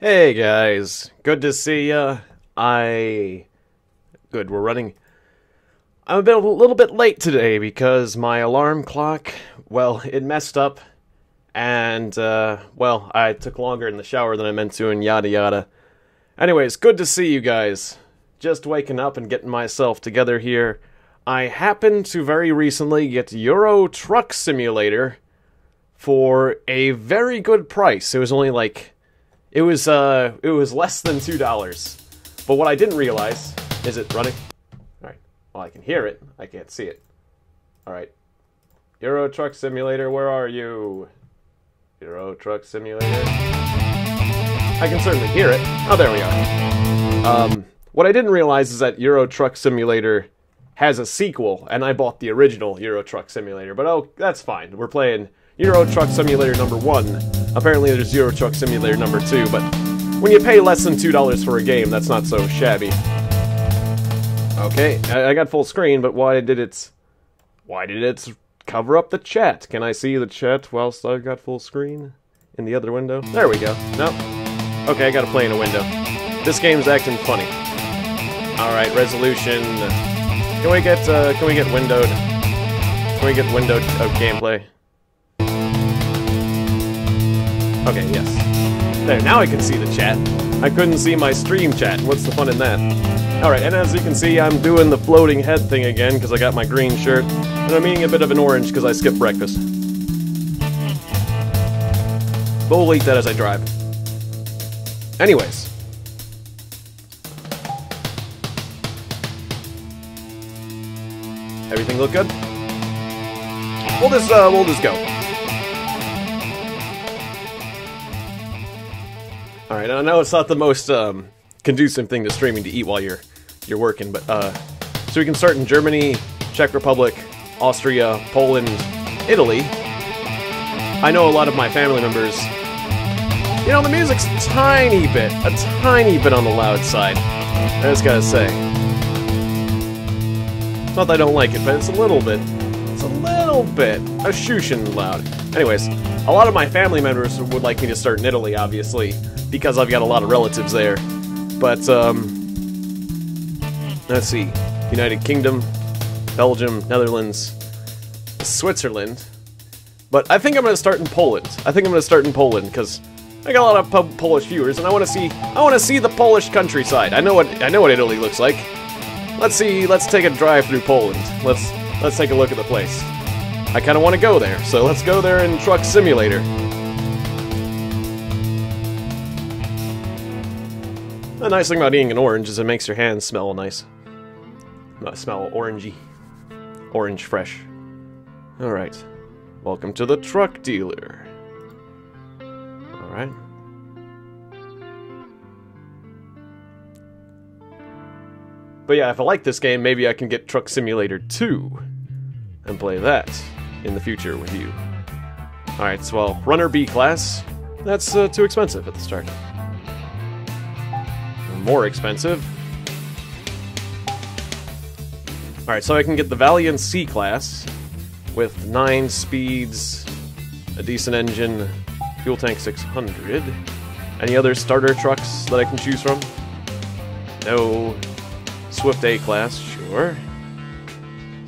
Hey guys, good to see ya. I. Good, we're running. I'm a, bit, a little bit late today because my alarm clock, well, it messed up. And, uh, well, I took longer in the shower than I meant to, and yada yada. Anyways, good to see you guys. Just waking up and getting myself together here. I happened to very recently get Euro Truck Simulator for a very good price. It was only like it was uh it was less than two dollars. But what I didn't realize is it running? Alright. Well I can hear it. I can't see it. Alright. Euro Truck Simulator, where are you? Euro Truck Simulator. I can certainly hear it. Oh there we are. Um what I didn't realize is that Euro Truck Simulator has a sequel, and I bought the original Euro Truck Simulator, but oh that's fine. We're playing Euro Truck Simulator number one. Apparently there's Euro Truck Simulator number two, but when you pay less than $2 for a game, that's not so shabby. Okay, I, I got full screen, but why did it... Why did it cover up the chat? Can I see the chat whilst I've got full screen? In the other window? There we go. Nope. Okay, I gotta play in a window. This game's acting funny. Alright, resolution... Can we get, uh, can we get windowed? Can we get windowed of gameplay? Okay, yes. There, now I can see the chat. I couldn't see my stream chat. What's the fun in that? Alright, and as you can see, I'm doing the floating head thing again because I got my green shirt, and I'm eating a bit of an orange because I skipped breakfast. But we'll eat that as I drive. Anyways. Everything look good? We'll just, uh, we'll just go. Alright, I know it's not the most um, conducive thing to streaming to eat while you're you're working, but uh, so we can start in Germany, Czech Republic, Austria, Poland, Italy. I know a lot of my family members. You know, the music's a tiny bit, a tiny bit on the loud side. I just gotta say. Not that I don't like it, but it's a little bit. It's a little bit. A shushin loud. Anyways, a lot of my family members would like me to start in Italy, obviously, because I've got a lot of relatives there. But, um, let's see. United Kingdom, Belgium, Netherlands, Switzerland. But I think I'm going to start in Poland. I think I'm going to start in Poland because I got a lot of po Polish viewers, and I want to see I want to see the Polish countryside. I know what I know what Italy looks like. Let's see. Let's take a drive through Poland. Let's let's take a look at the place. I kind of want to go there, so let's go there in Truck Simulator. The nice thing about eating an orange is it makes your hands smell nice. Not smell orangey. Orange fresh. Alright. Welcome to the truck dealer. Alright. But yeah, if I like this game, maybe I can get Truck Simulator 2 and play that in the future with you. Alright, so well, Runner B class, that's uh, too expensive at the start. More expensive. Alright, so I can get the Valiant C class with 9 speeds, a decent engine, fuel tank 600. Any other starter trucks that I can choose from? No. Swift A class, sure.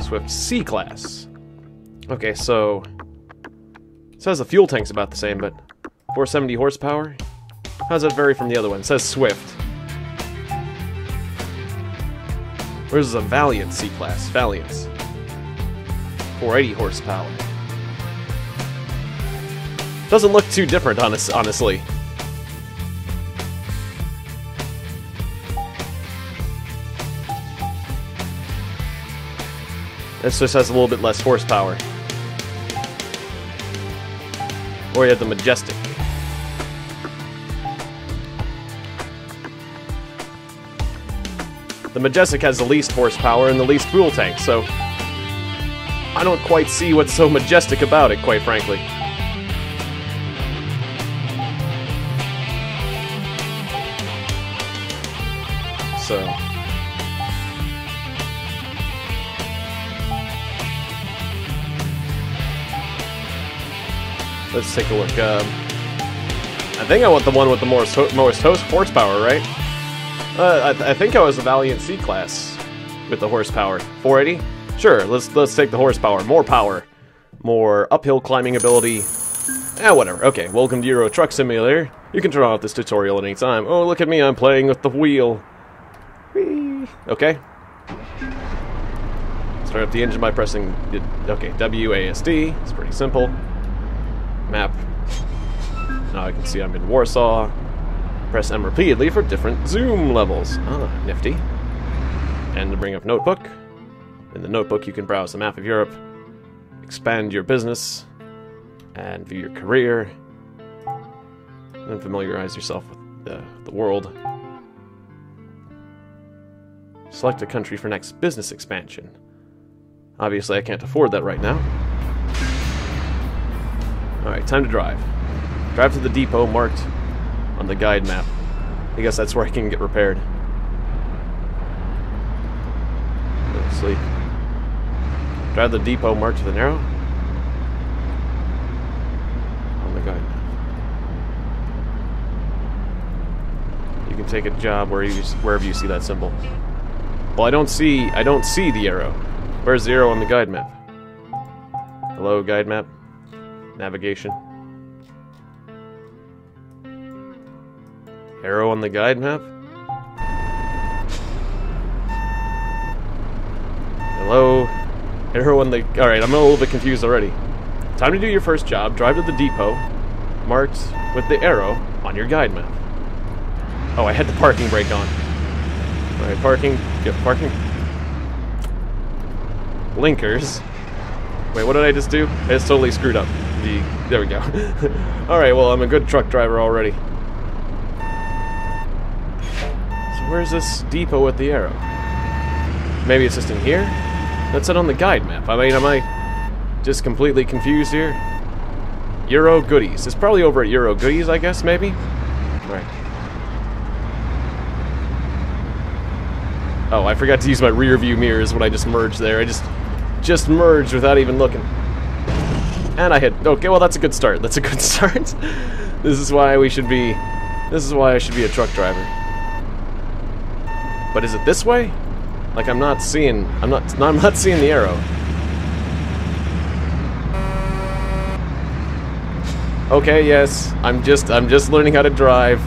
Swift C class. Okay, so it says the fuel tank's about the same, but 470 horsepower. How does that vary from the other one? It says Swift. Where's a Valiant C class? Valiants. 480 horsepower. Doesn't look too different, honest, honestly. This just has a little bit less horsepower. Or you have the Majestic. The Majestic has the least horsepower and the least fuel tank, so I don't quite see what's so majestic about it, quite frankly. Let's take a look. Um, I think I want the one with the most, most horsepower, right? Uh, I, th I, think I was a Valiant C class with the horsepower. 480? Sure, let's let's take the horsepower. More power. More uphill climbing ability. Ah, whatever. Okay, welcome to Euro Truck Simulator. You can turn off this tutorial at any time. Oh, look at me, I'm playing with the wheel. Whee. Okay. Start up the engine by pressing, okay, WASD. It's pretty simple. Map. Now I can see I'm in Warsaw. Press M repeatedly for different zoom levels. Ah, nifty. And to bring up Notebook. In the Notebook you can browse the map of Europe, expand your business, and view your career, and familiarize yourself with the, the world. Select a country for next business expansion. Obviously, I can't afford that right now. Alright, time to drive. Drive to the depot marked on the guide map. I guess that's where I can get repaired. To sleep. Drive the depot marked to the narrow. On the guide map. You can take a job where you wherever you see that symbol. Well, I don't see I don't see the arrow. Where's the arrow on the guide map? Hello, guide map. Navigation. Arrow on the guide map? Hello? Arrow on the... Alright, I'm a little bit confused already. Time to do your first job. Drive to the depot, marked with the arrow on your guide map. Oh, I had the parking brake on. Alright, parking. Get parking blinkers. Wait, what did I just do? I just totally screwed up. The there we go. Alright, well I'm a good truck driver already. So where's this depot with the arrow? Maybe it's just in here? That's it on the guide map. I mean, am I just completely confused here? Euro Goodies. It's probably over at Euro Goodies, I guess, maybe? Right. Oh, I forgot to use my rear view mirrors when I just merged there. I just just merged without even looking. And I hit. Okay, well that's a good start. That's a good start. this is why we should be. This is why I should be a truck driver. But is it this way? Like I'm not seeing. I'm not. I'm not seeing the arrow. Okay, yes. I'm just. I'm just learning how to drive.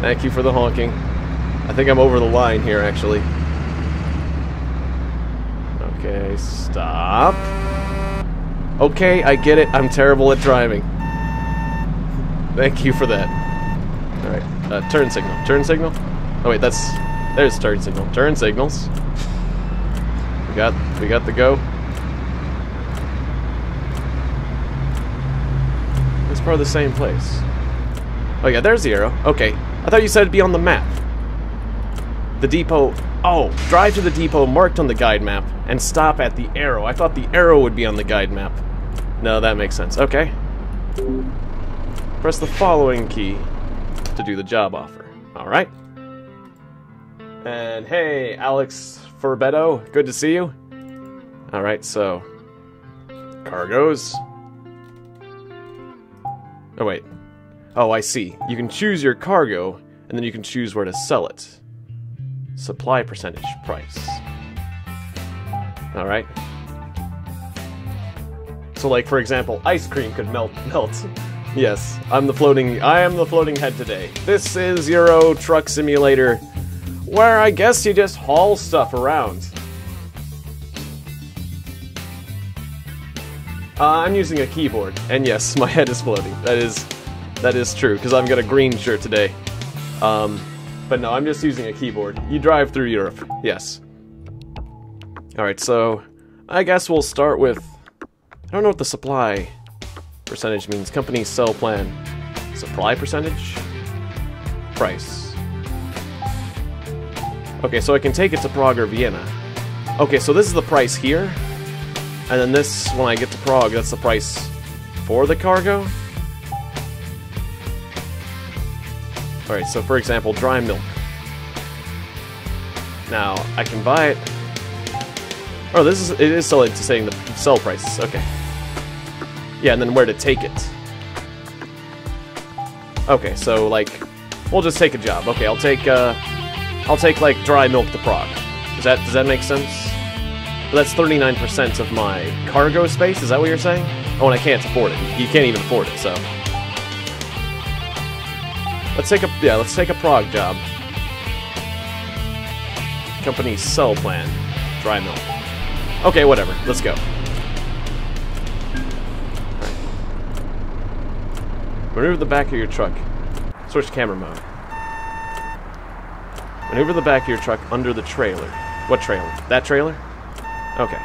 Thank you for the honking. I think I'm over the line here, actually. Okay, stop. Okay, I get it. I'm terrible at driving. Thank you for that. Alright, uh, turn signal. Turn signal? Oh wait, that's... There's turn signal. Turn signals. We got, we got the go. It's of the same place. Oh yeah, there's the arrow. Okay. I thought you said it'd be on the map. The depot Oh, drive to the depot marked on the guide map and stop at the arrow. I thought the arrow would be on the guide map. No, that makes sense. Okay. Press the following key to do the job offer. Alright. And hey, Alex Furbetto, good to see you. Alright, so... Cargoes. Oh, wait. Oh, I see. You can choose your cargo, and then you can choose where to sell it. Supply percentage price. Alright. So like for example, ice cream could melt melt. yes, I'm the floating I am the floating head today. This is Euro Truck Simulator where I guess you just haul stuff around. Uh, I'm using a keyboard, and yes, my head is floating. That is, that is true, because I've got a green shirt today. Um, but no, I'm just using a keyboard. You drive through Europe. Yes. Alright, so I guess we'll start with... I don't know what the supply percentage means. Company sell plan. Supply percentage? Price. Okay, so I can take it to Prague or Vienna. Okay, so this is the price here. And then this, when I get to Prague, that's the price for the cargo? Alright, so for example, dry milk. Now, I can buy it... Oh, this is it is still saying the sell prices, okay. Yeah, and then where to take it. Okay, so like, we'll just take a job. Okay, I'll take uh, I'll take like dry milk to Prague. Does that does that make sense? That's 39% of my cargo space. Is that what you're saying? Oh, and I can't afford it. You can't even afford it. So let's take a yeah, let's take a Prague job. Company sell plan, dry milk. Okay, whatever. Let's go. Maneuver the back of your truck. Switch camera mode. Maneuver the back of your truck under the trailer. What trailer? That trailer? Okay.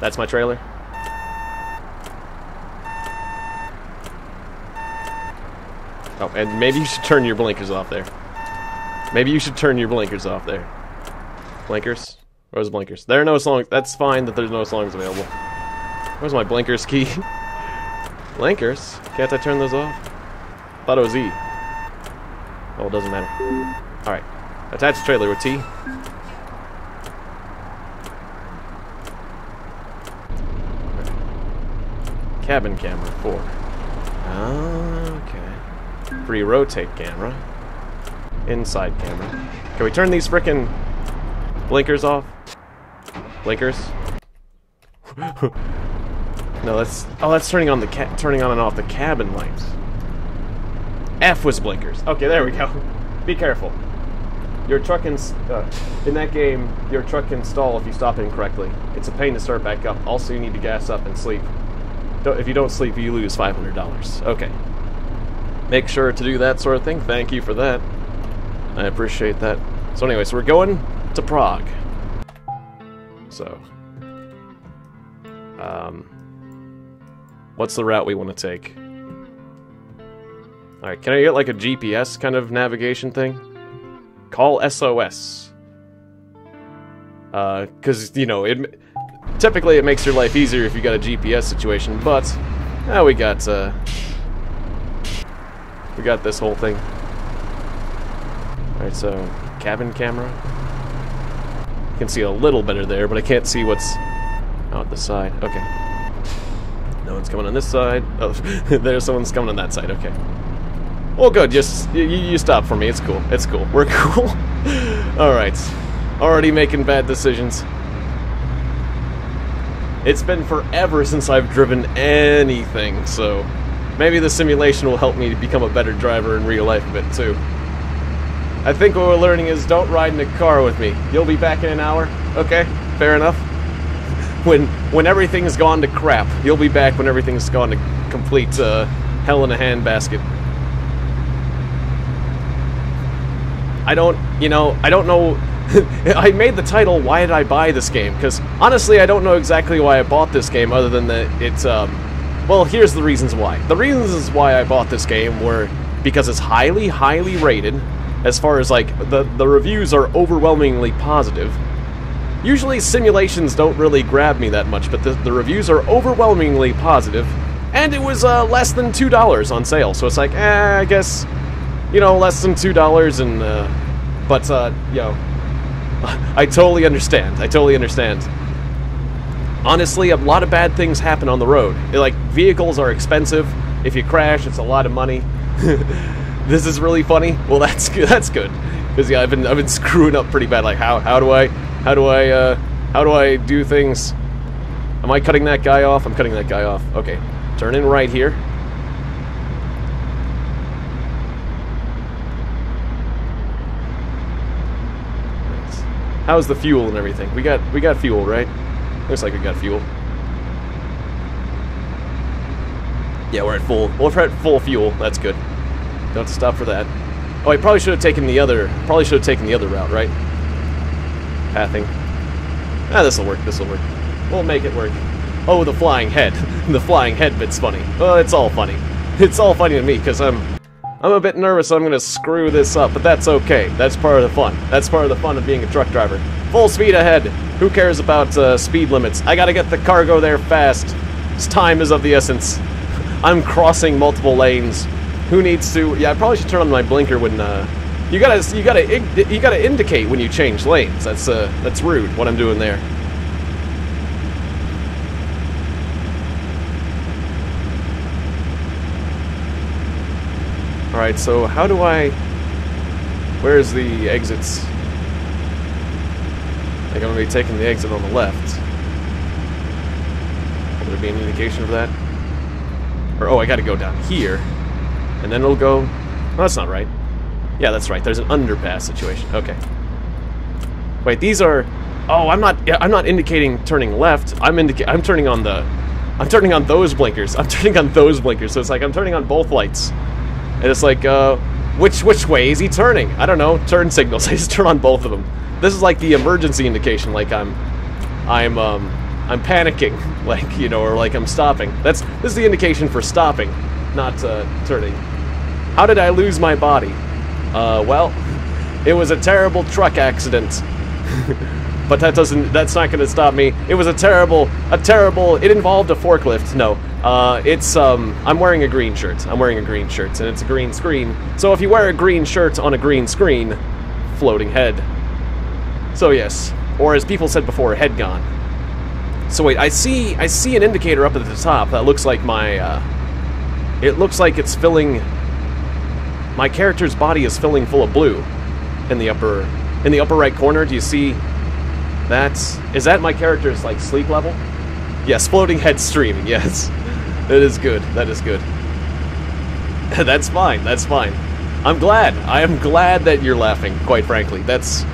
That's my trailer? Oh, and maybe you should turn your blinkers off there. Maybe you should turn your blinkers off there. Blinkers? Where's the blinkers? There are no songs. That's fine that there's no songs available. Where's my blinkers key? blinkers? Can't I turn those off? Thought it was E. Oh, it doesn't matter. Alright. Attach trailer with T. Cabin camera, 4. Okay. Free rotate camera. Inside camera. Can we turn these frickin' blinkers off? Blinkers? no, that's... Oh, that's turning on the ca turning on and off the cabin lights. F was blinkers. Okay, there we go. Be careful. Your truck can, uh, in that game, your truck can stall if you stop incorrectly. It's a pain to start back up. Also, you need to gas up and sleep. Don't, if you don't sleep, you lose $500. Okay. Make sure to do that sort of thing. Thank you for that. I appreciate that. So anyway, so we're going to Prague. So, um, what's the route we want to take? Alright, can I get like a GPS kind of navigation thing? Call SOS. Uh, cause, you know, it typically it makes your life easier if you got a GPS situation, but now we got, uh, we got this whole thing. Alright, so, cabin camera. You can see a little better there, but I can't see what's out the side. Okay. No one's coming on this side. Oh, there's someone's coming on that side. Okay. Well, good. Just you, you stop for me. It's cool. It's cool. We're cool. All right. Already making bad decisions. It's been forever since I've driven anything, so maybe the simulation will help me become a better driver in real life a bit too. I think what we're learning is don't ride in a car with me. You'll be back in an hour. Okay, fair enough. When when everything's gone to crap, you'll be back when everything's gone to complete uh, hell in a handbasket. I don't, you know, I don't know. I made the title, Why Did I Buy This Game? Because honestly, I don't know exactly why I bought this game other than that it's, um, well, here's the reasons why. The reasons why I bought this game were because it's highly, highly rated, as far as, like, the, the reviews are overwhelmingly positive. Usually simulations don't really grab me that much, but the, the reviews are overwhelmingly positive, and it was, uh, less than $2 on sale, so it's like, eh, I guess you know, less than two dollars, and uh, but uh, yo, I totally understand. I totally understand. Honestly, a lot of bad things happen on the road. Like vehicles are expensive. If you crash, it's a lot of money. this is really funny. Well, that's good. That's good because yeah, I've been I've been screwing up pretty bad. Like how how do I how do I uh, how do I do things? Am I cutting that guy off? I'm cutting that guy off. Okay, turn in right here. How's the fuel and everything? We got we got fuel, right? Looks like we got fuel. Yeah, we're at full. Well, we're at full fuel. That's good. Don't stop for that. Oh, I probably should have taken the other. Probably should have taken the other route, right? Pathing. Ah, this will work. This will work. We'll make it work. Oh, the flying head. the flying head bit's funny. Well, it's all funny. It's all funny to me because I'm I'm a bit nervous I'm gonna screw this up, but that's okay. That's part of the fun. That's part of the fun of being a truck driver. Full speed ahead. Who cares about uh, speed limits? I gotta get the cargo there fast. Time is of the essence. I'm crossing multiple lanes. Who needs to? Yeah, I probably should turn on my blinker when. Uh, you gotta, you gotta, you gotta indicate when you change lanes. That's uh, that's rude. What I'm doing there. Alright, so how do I... Where's the exits? I think I'm going to be taking the exit on the left. Will there be an indication of that? Or, oh, I gotta go down here. And then it'll go... Oh, that's not right. Yeah, that's right. There's an underpass situation. Okay. Wait, these are... Oh, I'm not. I'm not indicating turning left. I'm indica I'm turning on the. I'm turning on those blinkers. I'm turning on those blinkers. So it's like I'm turning on both lights, and it's like, uh, which which way is he turning? I don't know. Turn signals. I just turn on both of them. This is like the emergency indication. Like I'm, I'm um, I'm panicking. Like you know, or like I'm stopping. That's this is the indication for stopping, not uh, turning. How did I lose my body? Uh, well, it was a terrible truck accident. But that doesn't that's not going to stop me. It was a terrible a terrible it involved a forklift. No uh, it's um i'm wearing a green shirt. I'm wearing a green shirt and it's a green screen. So if you wear a green shirt on a green screen floating head. So yes. Or as people said before head gone. So wait i see i see an indicator up at the top that looks like my uh, it looks like it's filling my character's body is filling full of blue in the upper in the upper right corner. Do you see that's... Is that my character's, like, sleep level? Yes, floating head streaming, yes. That is good. That is good. that's fine. That's fine. I'm glad. I am glad that you're laughing, quite frankly. That's...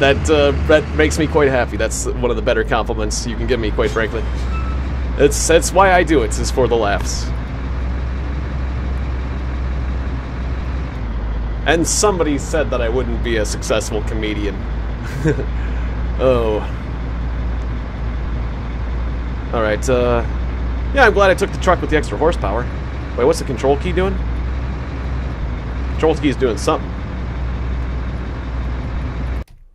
That, uh, that makes me quite happy. That's one of the better compliments you can give me, quite frankly. That's, that's why I do it, it, is for the laughs. And somebody said that I wouldn't be a successful comedian. Oh. Alright, uh... Yeah, I'm glad I took the truck with the extra horsepower. Wait, what's the control key doing? Control key is doing something.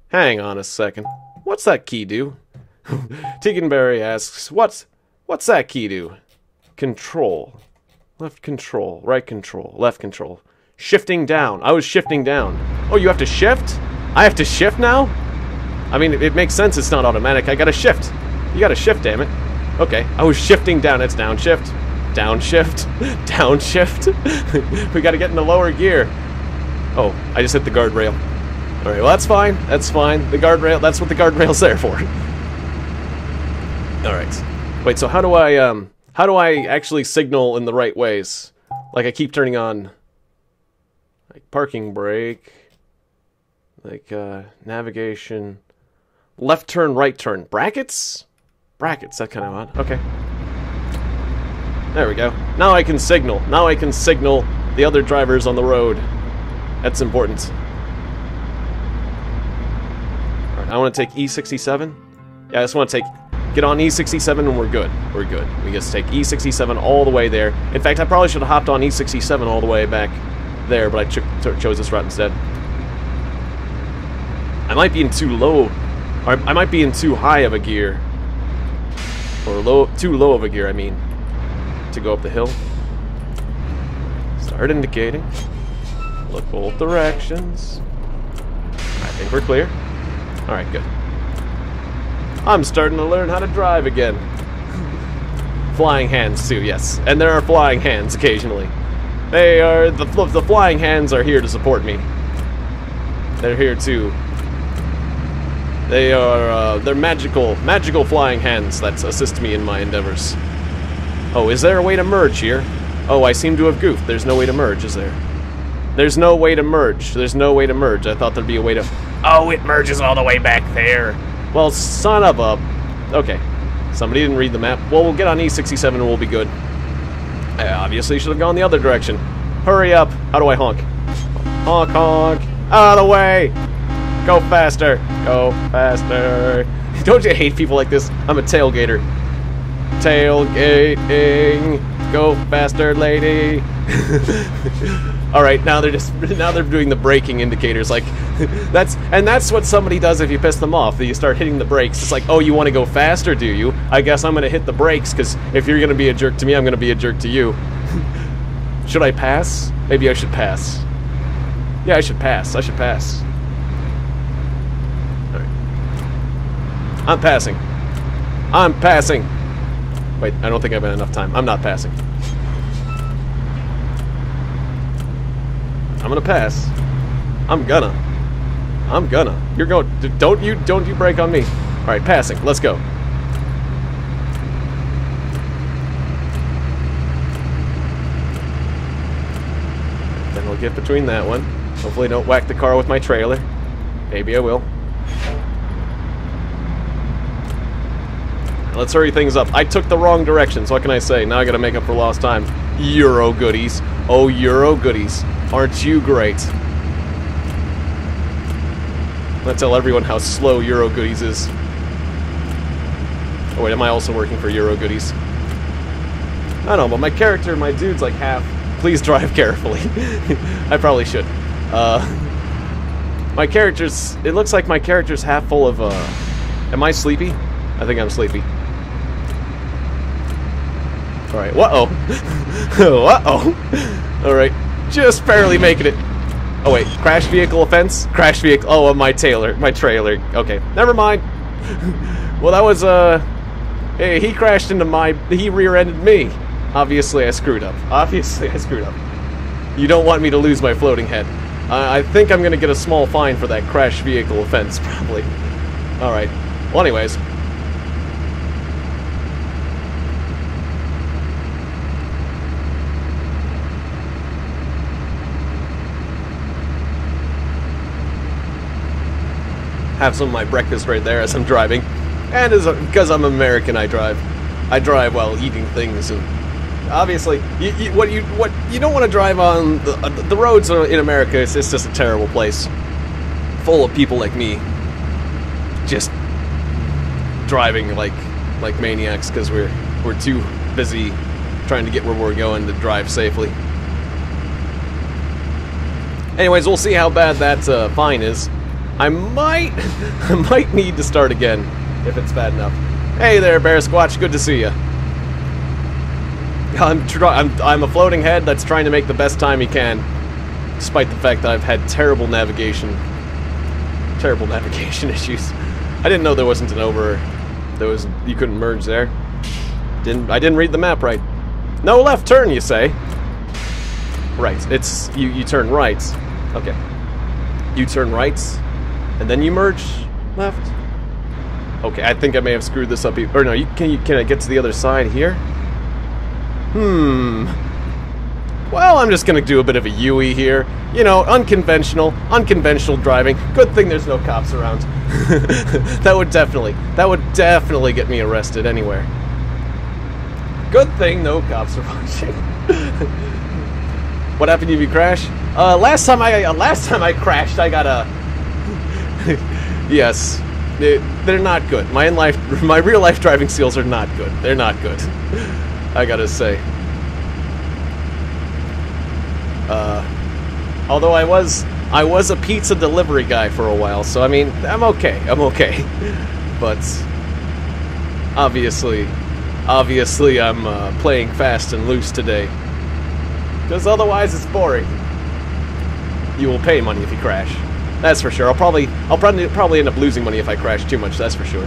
Hang on a second. What's that key do? Teganberry asks, what's, what's that key do? Control. Left control, right control, left control. Shifting down. I was shifting down. Oh, you have to shift? I have to shift now? I mean, it makes sense it's not automatic. I gotta shift. You gotta shift, damn it. Okay, I was shifting down. It's downshift. Downshift. Downshift. we gotta get in the lower gear. Oh, I just hit the guardrail. Alright, well that's fine. That's fine. The guardrail, that's what the guardrail's there for. Alright. Wait, so how do I, um, how do I actually signal in the right ways? Like I keep turning on, like parking brake, like, uh, navigation, Left turn, right turn. Brackets? Brackets, that kind of odd. Okay. There we go. Now I can signal. Now I can signal the other drivers on the road. That's important. Alright, I want to take E67. Yeah, I just want to take... Get on E67 and we're good. We're good. We just take E67 all the way there. In fact, I probably should have hopped on E67 all the way back there, but I ch chose this route instead. I might be in too low or I might be in too high of a gear. Or low, too low of a gear, I mean. To go up the hill. Start indicating. Look both directions. I think we're clear. Alright, good. I'm starting to learn how to drive again. flying hands, too, yes. And there are flying hands occasionally. They are... The, the flying hands are here to support me. They're here to they are, uh, they're magical, magical flying hands that assist me in my endeavors. Oh, is there a way to merge here? Oh, I seem to have goofed. There's no way to merge, is there? There's no way to merge. There's no way to merge. I thought there'd be a way to... Oh, it merges all the way back there. Well, son of a... Okay. Somebody didn't read the map. Well, we'll get on E67 and we'll be good. I obviously should have gone the other direction. Hurry up. How do I honk? Honk, honk. Out of the way! Go faster. Go faster. Don't you hate people like this? I'm a tailgater. Tailgating. Go faster, lady. All right, now they're just now they're doing the braking indicators like that's and that's what somebody does if you piss them off. That you start hitting the brakes. It's like, "Oh, you want to go faster, do you? I guess I'm going to hit the brakes cuz if you're going to be a jerk to me, I'm going to be a jerk to you." should I pass? Maybe I should pass. Yeah, I should pass. I should pass. I'm passing. I'm passing. Wait, I don't think I've had enough time. I'm not passing. I'm gonna pass. I'm gonna. I'm gonna. You're going. Don't you? Don't you break on me. All right, passing. Let's go. Then we'll get between that one. Hopefully, don't whack the car with my trailer. Maybe I will. Let's hurry things up. I took the wrong direction, so what can I say? Now I gotta make up for lost time. Euro goodies. Oh, Euro goodies. Aren't you great? I'm tell everyone how slow Euro goodies is. Oh wait, am I also working for Euro goodies? I don't know, but my character, my dude's like half. Please drive carefully. I probably should. Uh, my character's. It looks like my character's half full of. Uh, am I sleepy? I think I'm sleepy. Alright, uh-oh. uh-oh. Alright, just barely making it. Oh wait, crash vehicle offense? Crash vehicle, oh, my trailer, my trailer. Okay, never mind. well, that was, uh, hey, he crashed into my, he rear-ended me. Obviously, I screwed up. Obviously, I screwed up. You don't want me to lose my floating head. Uh, I think I'm gonna get a small fine for that crash vehicle offense, probably. Alright. Well, anyways, have some of my breakfast right there as I'm driving. And as because I'm American, I drive. I drive while eating things, and obviously, you, you, what you what you don't want to drive on the, uh, the roads in America. It's, it's just a terrible place, full of people like me, just driving like like maniacs because we're we're too busy trying to get where we're going to drive safely. Anyways, we'll see how bad that uh, fine is. I might, I might need to start again if it's bad enough. Hey there, Bear Squatch. Good to see you. I'm, I'm, I'm a floating head that's trying to make the best time he can, despite the fact that I've had terrible navigation, terrible navigation issues. I didn't know there wasn't an over. There was you couldn't merge there. Didn't I didn't read the map right. No left turn, you say? Right. It's you. You turn right. Okay. You turn right and then you merge left. Okay, I think I may have screwed this up. Or no, you, can you can I get to the other side here? Hmm. Well, I'm just gonna do a bit of a Yui here. You know, unconventional, unconventional driving. Good thing there's no cops around. that would definitely, that would definitely get me arrested anywhere. Good thing no cops are watching. what happened if you crash? Uh, last time I, uh, last time I crashed, I got a yes, they, they're not good. My in life, my real life driving skills are not good. They're not good. I gotta say. Uh, although I was, I was a pizza delivery guy for a while, so I mean, I'm okay. I'm okay. but obviously, obviously, I'm uh, playing fast and loose today. Because otherwise, it's boring. You will pay money if you crash. That's for sure. I'll probably I'll probably probably end up losing money if I crash too much. That's for sure.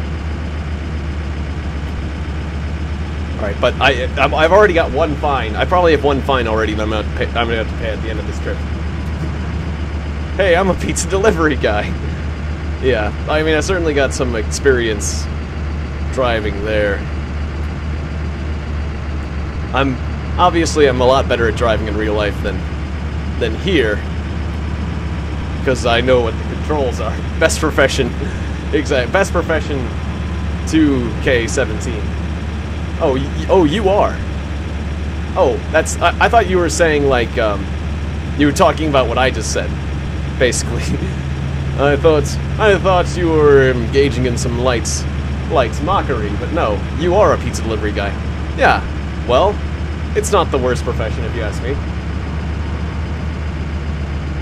All right, but I I've already got one fine. I probably have one fine already that I'm gonna pay, I'm gonna have to pay at the end of this trip. hey, I'm a pizza delivery guy. yeah, I mean I certainly got some experience driving there. I'm obviously I'm a lot better at driving in real life than than here because I know what the controls are. Best profession, exact. Best profession, 2K17. Oh, oh, you are. Oh, that's. I, I, thought you were saying like, um, you were talking about what I just said, basically. I thought, I thought you were engaging in some lights, lights mockery, but no, you are a pizza delivery guy. Yeah. Well, it's not the worst profession if you ask me.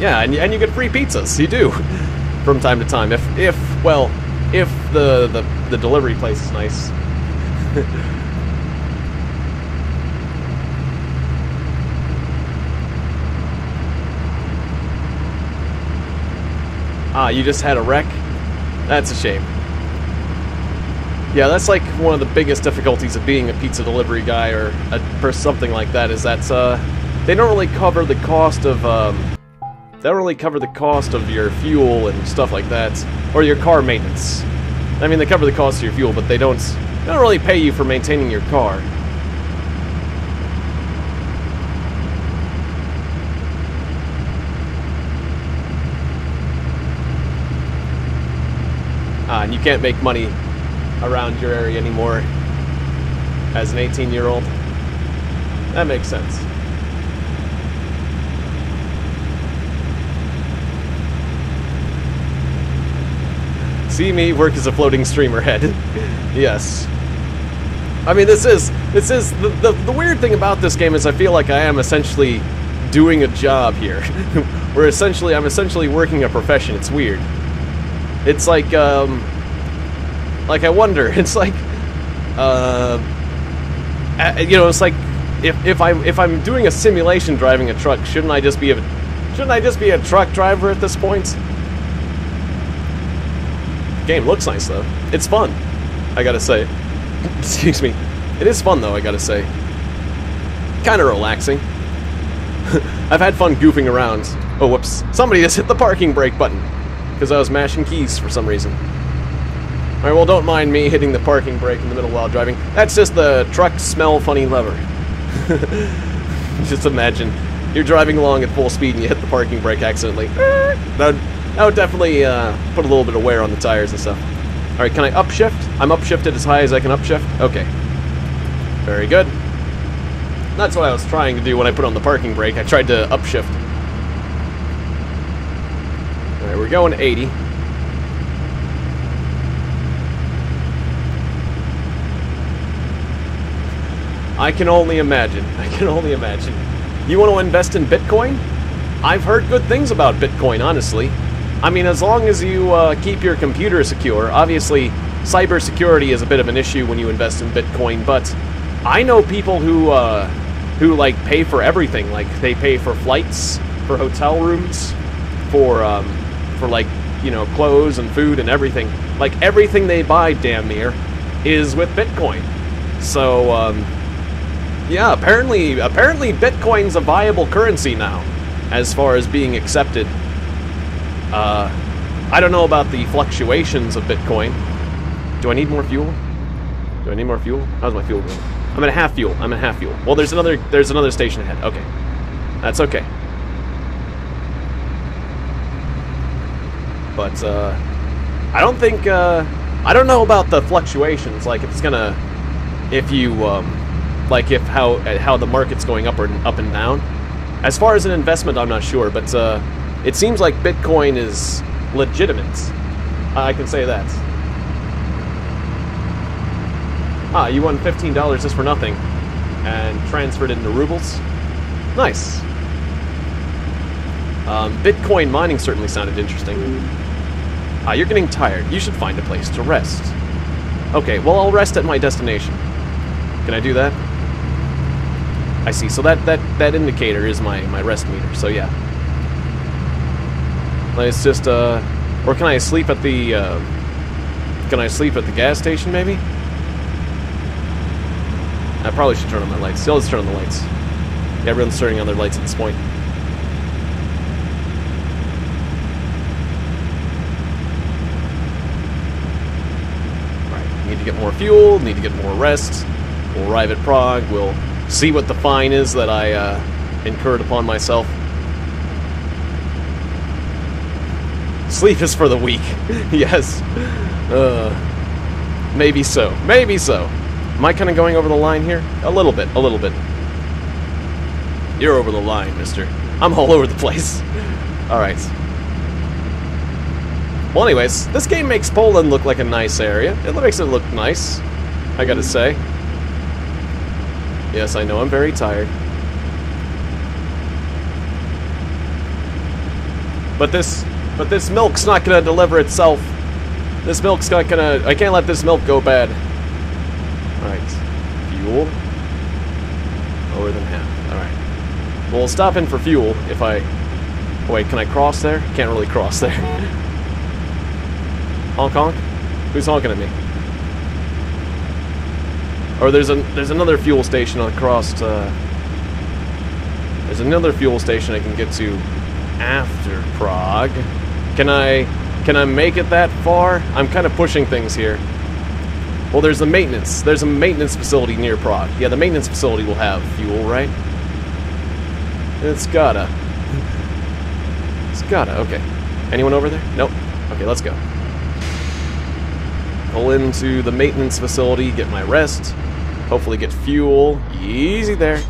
Yeah, and, and you get free pizzas. You do, from time to time. If, if well, if the, the, the delivery place is nice. ah, you just had a wreck? That's a shame. Yeah, that's like one of the biggest difficulties of being a pizza delivery guy or, a, or something like that, is that uh, they don't really cover the cost of... Um, don't really cover the cost of your fuel and stuff like that, or your car maintenance. I mean, they cover the cost of your fuel, but they don't they don't really pay you for maintaining your car. Ah, and you can't make money around your area anymore as an 18 year old. That makes sense. See me work as a floating streamer head. yes. I mean, this is this is the, the the weird thing about this game is I feel like I am essentially doing a job here, where essentially I'm essentially working a profession. It's weird. It's like um, like I wonder. It's like uh, you know, it's like if if I'm if I'm doing a simulation driving a truck, shouldn't I just be a shouldn't I just be a truck driver at this point? Game looks nice though. It's fun. I gotta say. Excuse me. It is fun though. I gotta say. Kind of relaxing. I've had fun goofing around. Oh, whoops! Somebody just hit the parking brake button because I was mashing keys for some reason. All right, well, don't mind me hitting the parking brake in the middle while driving. That's just the truck smell funny lever. just imagine you're driving along at full speed and you hit the parking brake accidentally. That that would definitely uh, put a little bit of wear on the tires and stuff. All right, can I upshift? I'm upshifted as high as I can upshift. Okay. Very good. That's what I was trying to do when I put on the parking brake. I tried to upshift. All right, we're going 80. I can only imagine. I can only imagine. You want to invest in Bitcoin? I've heard good things about Bitcoin, honestly. I mean, as long as you uh, keep your computer secure, obviously, cybersecurity is a bit of an issue when you invest in Bitcoin, but I know people who, uh, who like, pay for everything. Like, they pay for flights, for hotel rooms, for, um, for, like, you know, clothes and food and everything. Like, everything they buy, damn near, is with Bitcoin. So, um, yeah, apparently, apparently Bitcoin's a viable currency now, as far as being accepted. Uh, I don't know about the fluctuations of Bitcoin. Do I need more fuel? Do I need more fuel? How's my fuel going? I'm at half fuel. I'm at half fuel. Well, there's another. There's another station ahead. Okay, that's okay. But uh, I don't think. Uh, I don't know about the fluctuations. Like, if it's gonna, if you um, like if how how the market's going up or up and down. As far as an investment, I'm not sure, but uh, it seems like Bitcoin is legitimate. I can say that. Ah, you won fifteen dollars just for nothing, and transferred it into rubles. Nice. Um, Bitcoin mining certainly sounded interesting. Ah, you're getting tired. You should find a place to rest. Okay, well I'll rest at my destination. Can I do that? I see. So that, that, that indicator is my, my rest meter. So yeah. It's just, uh... Or can I sleep at the, uh... Can I sleep at the gas station, maybe? I probably should turn on my lights. So let's turn on the lights. Yeah, everyone's turning on their lights at this point. Right, need to get more fuel, need to get more rest. We'll arrive at Prague, we'll see what the fine is that I uh, incurred upon myself. Sleep is for the weak. yes. Uh, maybe so. Maybe so. Am I kind of going over the line here? A little bit. A little bit. You're over the line, mister. I'm all over the place. Alright. Well, anyways, this game makes Poland look like a nice area. It makes it look nice, I gotta say. Yes, I know I'm very tired. But this, but this milk's not gonna deliver itself. This milk's not gonna, I can't let this milk go bad. Alright. Fuel. Lower than half. Alright. Well, stop in for fuel if I, oh, wait, can I cross there? Can't really cross there. honk honk? Who's honking at me? Or there's a there's another fuel station across. Uh, there's another fuel station I can get to after Prague. Can I can I make it that far? I'm kind of pushing things here. Well, there's a maintenance. There's a maintenance facility near Prague. Yeah, the maintenance facility will have fuel, right? It's gotta. It's gotta. Okay. Anyone over there? Nope. Okay, let's go. Pull into the maintenance facility, get my rest, hopefully get fuel. Easy there.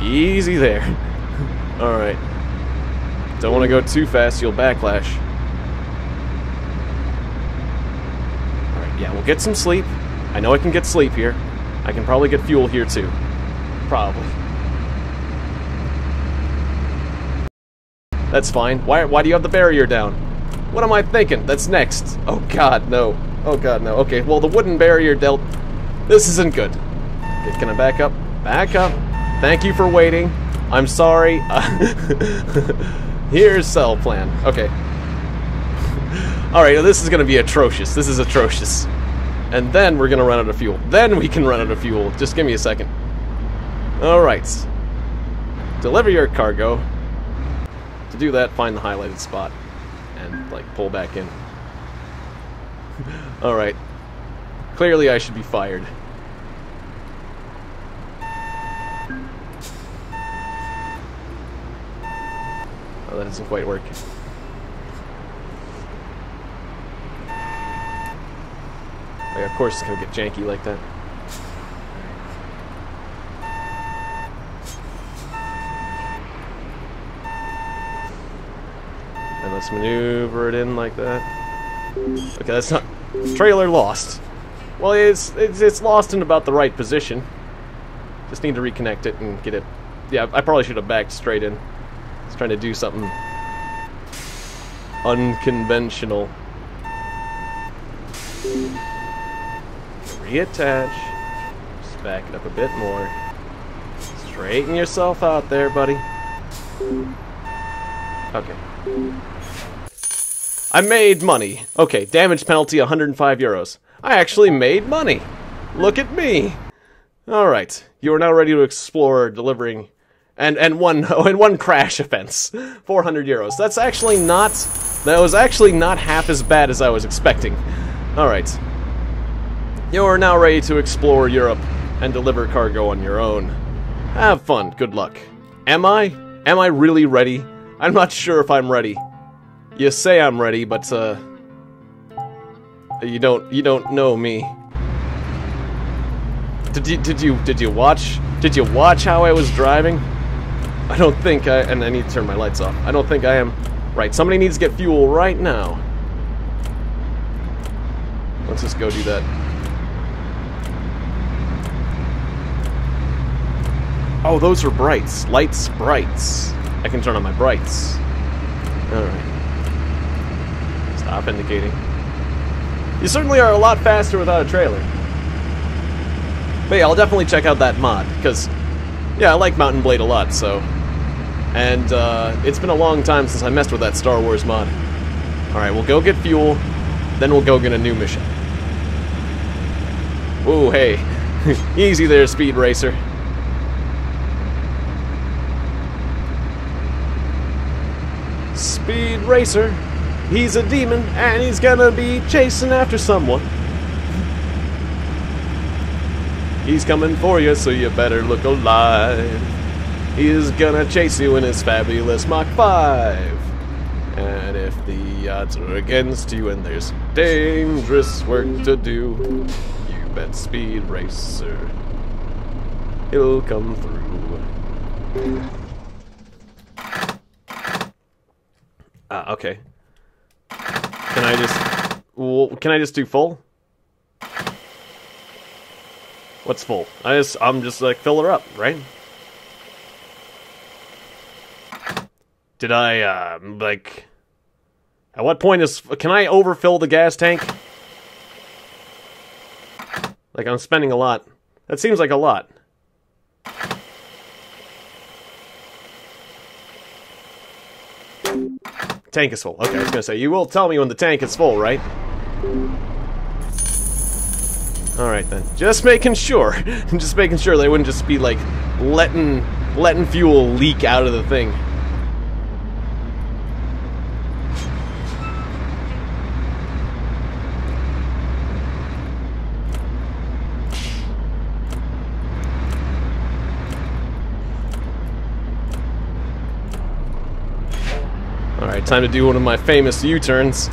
Easy there. Alright. Don't want to go too fast, you'll backlash. Yeah, we'll get some sleep. I know I can get sleep here. I can probably get fuel here too. Probably. That's fine. Why, why do you have the barrier down? What am I thinking? That's next. Oh god, no. Oh god, no. Okay, well the wooden barrier dealt... This isn't good. Okay, can I back up? Back up. Thank you for waiting. I'm sorry. Here's cell plan. Okay. Alright, this is gonna be atrocious. This is atrocious. And then we're gonna run out of fuel. Then we can run out of fuel. Just give me a second. Alright. Deliver your cargo. To do that, find the highlighted spot. And, like, pull back in. Alright. Clearly I should be fired. Oh, that doesn't quite work. Yeah, of course it's gonna get janky like that. And let's maneuver it in like that. Okay, that's not... Trailer lost. Well, it's, it's, it's lost in about the right position. Just need to reconnect it and get it... Yeah, I probably should have backed straight in. I was trying to do something unconventional. Reattach. Just back it up a bit more. Straighten yourself out there, buddy. Okay. I made money. Okay, damage penalty 105 euros. I actually made money. Look at me. All right, you are now ready to explore delivering, and and one oh, and one crash offense, 400 euros. That's actually not. That was actually not half as bad as I was expecting. All right, you are now ready to explore Europe and deliver cargo on your own. Have fun. Good luck. Am I? Am I really ready? I'm not sure if I'm ready. You say I'm ready, but uh you don't you don't know me. Did you did you did you watch did you watch how I was driving? I don't think I and I need to turn my lights off. I don't think I am right. Somebody needs to get fuel right now. Let's just go do that. Oh, those are brights. Lights, brights. I can turn on my brights. Alright. Stop indicating. You certainly are a lot faster without a trailer. But yeah, I'll definitely check out that mod, because, yeah, I like Mount & Blade a lot, so... And, uh, it's been a long time since I messed with that Star Wars mod. Alright, we'll go get fuel, then we'll go get a new mission. Ooh, hey. Easy there, Speed Racer. Speed Racer. He's a demon, and he's gonna be chasing after someone. He's coming for you, so you better look alive. He's gonna chase you in his fabulous Mach 5. And if the odds are against you and there's dangerous work to do, you bet Speed Racer. He'll come through. Ah, okay. Can I just... Well, can I just do full? What's full? I just... I'm just like, fill her up, right? Did I, uh, like... At what point is... Can I overfill the gas tank? Like, I'm spending a lot. That seems like a lot. Tank is full. Okay, I was gonna say, you will tell me when the tank is full, right? Alright then. Just making sure. just making sure they wouldn't just be like letting letting fuel leak out of the thing. Alright, time to do one of my famous U-turns.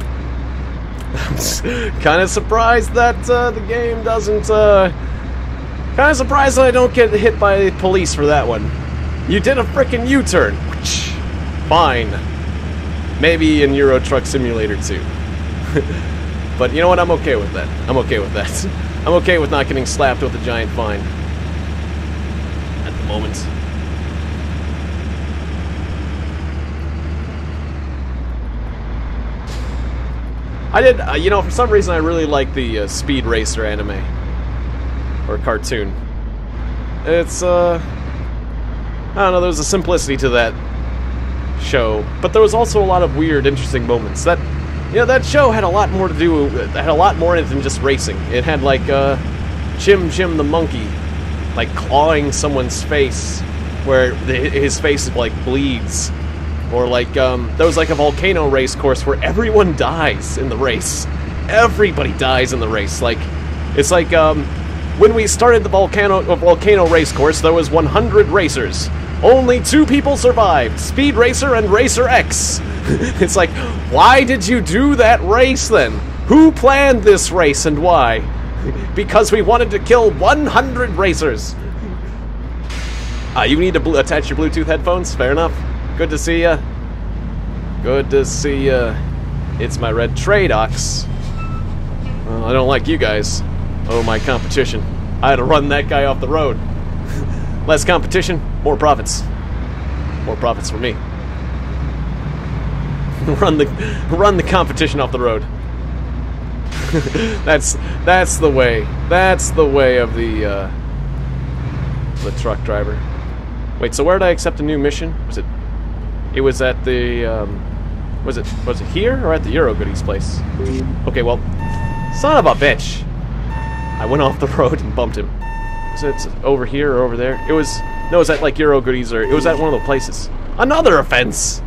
I'm kind of surprised that uh, the game doesn't, uh... Kind of surprised that I don't get hit by the police for that one. You did a freaking U-turn. Fine. Maybe in Euro Truck Simulator 2. but you know what? I'm okay with that. I'm okay with that. I'm okay with not getting slapped with a giant fine. At the moment. I did, uh, you know, for some reason I really like the uh, Speed Racer anime. Or cartoon. It's, uh... I don't know, there's a simplicity to that show, but there was also a lot of weird, interesting moments. That, you know, that show had a lot more to do, had a lot more in it than just racing. It had, like, uh, Chim-Chim the monkey, like, clawing someone's face, where his face, like, bleeds or like, um, there was like a volcano race course where everyone dies in the race. Everybody dies in the race. Like, it's like, um, when we started the volcano uh, volcano race course, there was 100 racers. Only two people survived, Speed Racer and Racer X. it's like, why did you do that race then? Who planned this race and why? because we wanted to kill 100 racers. Uh, you need to attach your Bluetooth headphones, fair enough. Good to see ya. Good to see ya. It's my red trade ox. Well, I don't like you guys. Oh, my competition. I had to run that guy off the road. Less competition, more profits. More profits for me. run the run the competition off the road. that's that's the way. That's the way of the uh, the truck driver. Wait, so where did I accept a new mission? Was it it was at the, um, was it, was it here or at the Euro Goodies place? Okay, well, son of a bitch. I went off the road and bumped him. Was it over here or over there? It was, no, it was at like Euro Goodies or, it was at one of the places. Another offense!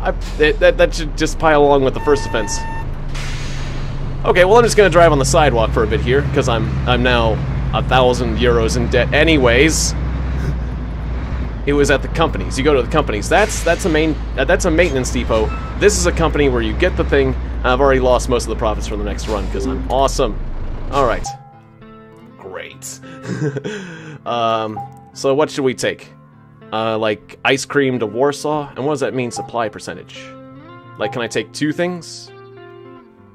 I, that, that should just pile along with the first offense. Okay, well I'm just gonna drive on the sidewalk for a bit here, because I'm, I'm now a thousand euros in debt anyways. It was at the companies. You go to the companies. That's that's a main uh, that's a maintenance depot. This is a company where you get the thing. I've already lost most of the profits for the next run because I'm awesome. All right. Great. um, so what should we take? Uh, like ice cream to Warsaw, and what does that mean? Supply percentage. Like, can I take two things?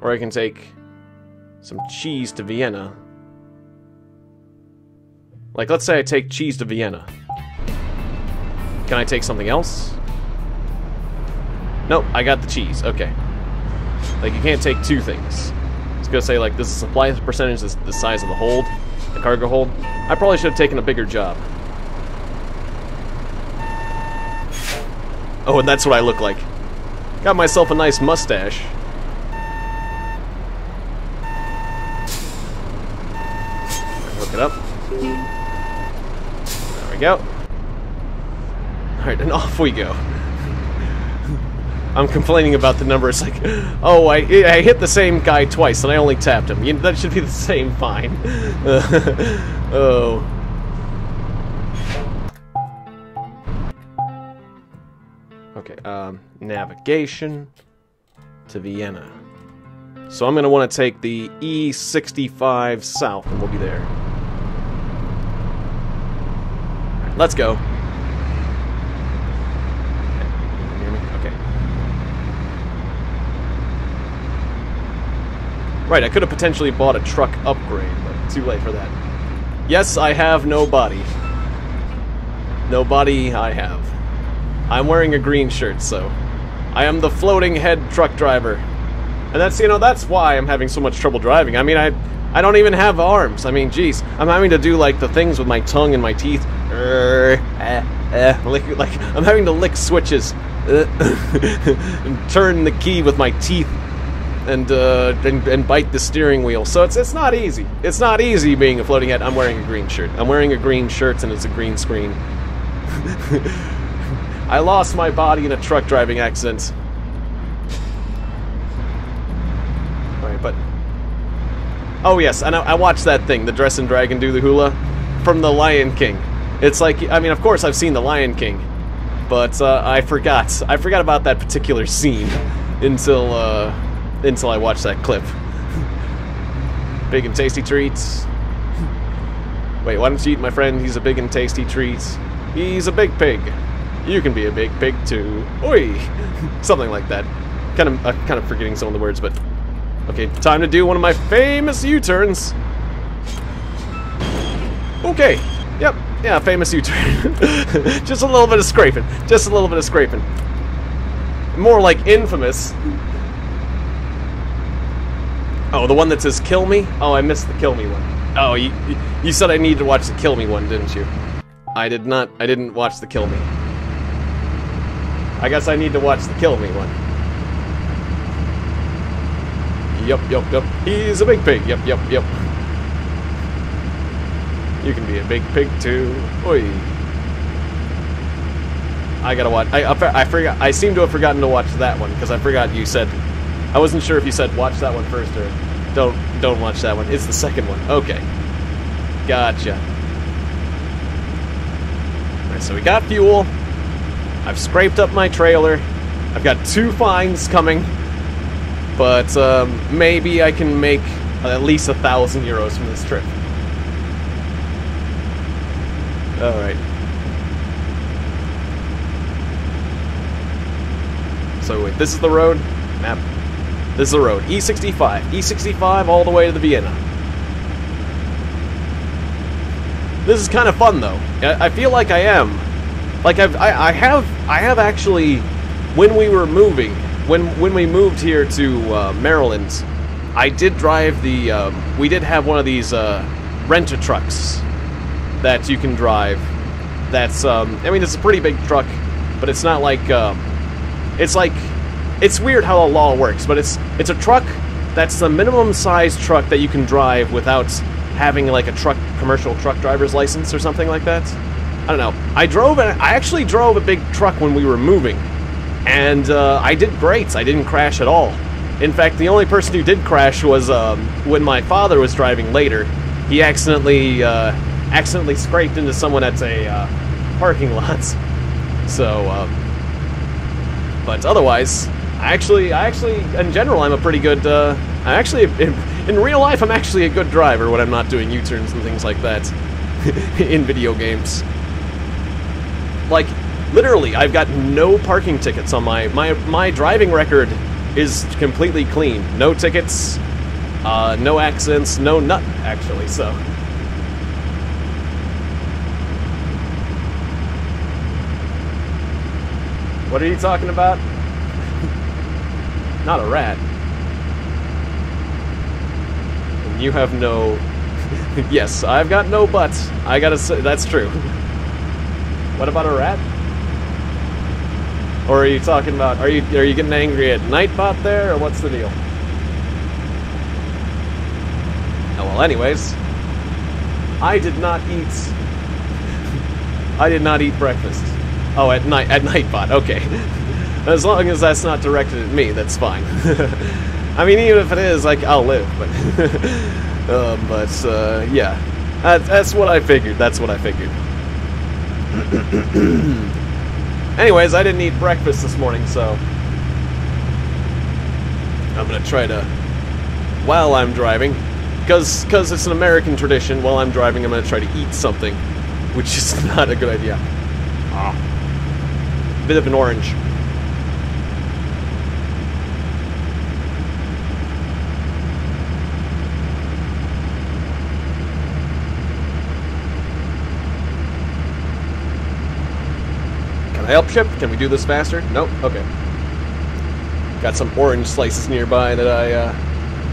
Or I can take some cheese to Vienna. Like, let's say I take cheese to Vienna. Can I take something else? Nope, I got the cheese. Okay. Like, you can't take two things. It's gonna say, like, this is supply percentage, this the size of the hold, the cargo hold. I probably should have taken a bigger job. Oh, and that's what I look like. Got myself a nice mustache. Hook it up. There we go. Alright, and off we go. I'm complaining about the number. It's like, oh, I, I hit the same guy twice, and I only tapped him. You, that should be the same fine. oh. Okay, um, navigation to Vienna. So I'm going to want to take the E65 south, and we'll be there. let's go. Right, I could have potentially bought a truck upgrade, but too late for that. Yes, I have no body. No body I have. I'm wearing a green shirt, so... I am the floating head truck driver. And that's, you know, that's why I'm having so much trouble driving. I mean, I I don't even have arms. I mean, geez, I'm having to do, like, the things with my tongue and my teeth. Uh, like, I'm having to lick switches. And turn the key with my teeth and, uh, and and bite the steering wheel. So it's it's not easy. It's not easy being a floating head. I'm wearing a green shirt. I'm wearing a green shirt and it's a green screen. I lost my body in a truck driving accident. Alright, but Oh yes, and I, I watched that thing, the Dress and Dragon do the hula, from the Lion King. It's like, I mean, of course I've seen the Lion King, but uh, I forgot. I forgot about that particular scene until uh, until I watched that clip. big and tasty treats. Wait, why don't you eat my friend? He's a big and tasty treat. He's a big pig. You can be a big pig too. Oi! Something like that. Kind of, uh, kind of forgetting some of the words, but okay. Time to do one of my famous U-turns. Okay. Yep. Yeah, famous U-turn. Just a little bit of scraping. Just a little bit of scraping. More like infamous. Oh, the one that says "kill me." Oh, I missed the "kill me" one. Oh, you you said I needed to watch the "kill me" one, didn't you? I did not. I didn't watch the "kill me." I guess I need to watch the "kill me" one. Yup, yup, yup. He's a big pig. Yup, yup, yup. You can be a big pig too. Oi. I gotta watch. I, I, I forgot. I seem to have forgotten to watch that one because I forgot you said. I wasn't sure if you said watch that one first or don't don't watch that one. It's the second one. Okay. Gotcha. Alright, so we got fuel. I've scraped up my trailer. I've got two fines coming. But um, maybe I can make at least a thousand euros from this trip. Alright. So wait, this is the road? Map. This is the road. E65. E65 all the way to the Vienna. This is kind of fun though. I, feel like I am. Like I've, I, I have, I have actually, when we were moving, when when we moved here to uh, Maryland, I did drive the. Um, we did have one of these uh, rent trucks that you can drive. That's. Um, I mean, it's a pretty big truck, but it's not like. Um, it's like. It's weird how the law works, but it's it's a truck that's the minimum size truck that you can drive without having like a truck commercial truck driver's license or something like that. I don't know. I drove. I actually drove a big truck when we were moving and uh, I did great. I didn't crash at all. In fact, the only person who did crash was um, when my father was driving later. He accidentally uh, accidentally scraped into someone at a uh, parking lot. So, um, but otherwise, actually, I actually, in general, I'm a pretty good. Uh, I actually, in, in real life, I'm actually a good driver when I'm not doing U-turns and things like that in video games. Like, literally, I've got no parking tickets on my my my driving record is completely clean. No tickets, uh, no accidents, no nut actually. So. What are you talking about? Not a rat. And you have no. yes, I've got no butt. I gotta say, that's true. what about a rat? Or are you talking about are you are you getting angry at Nightbot there or what's the deal? Oh well anyways. I did not eat I did not eat breakfast. Oh at night at Nightbot, okay. As long as that's not directed at me, that's fine. I mean even if it is, like I'll live, but uh, but uh, yeah. That, that's what I figured, that's what I figured. Anyways, I didn't eat breakfast this morning, so I'm gonna try to while I'm driving, because because it's an American tradition. While I'm driving, I'm gonna try to eat something, which is not a good idea. Ah, bit of an orange. Help ship? Can we do this faster? Nope. Okay. Got some orange slices nearby that I uh,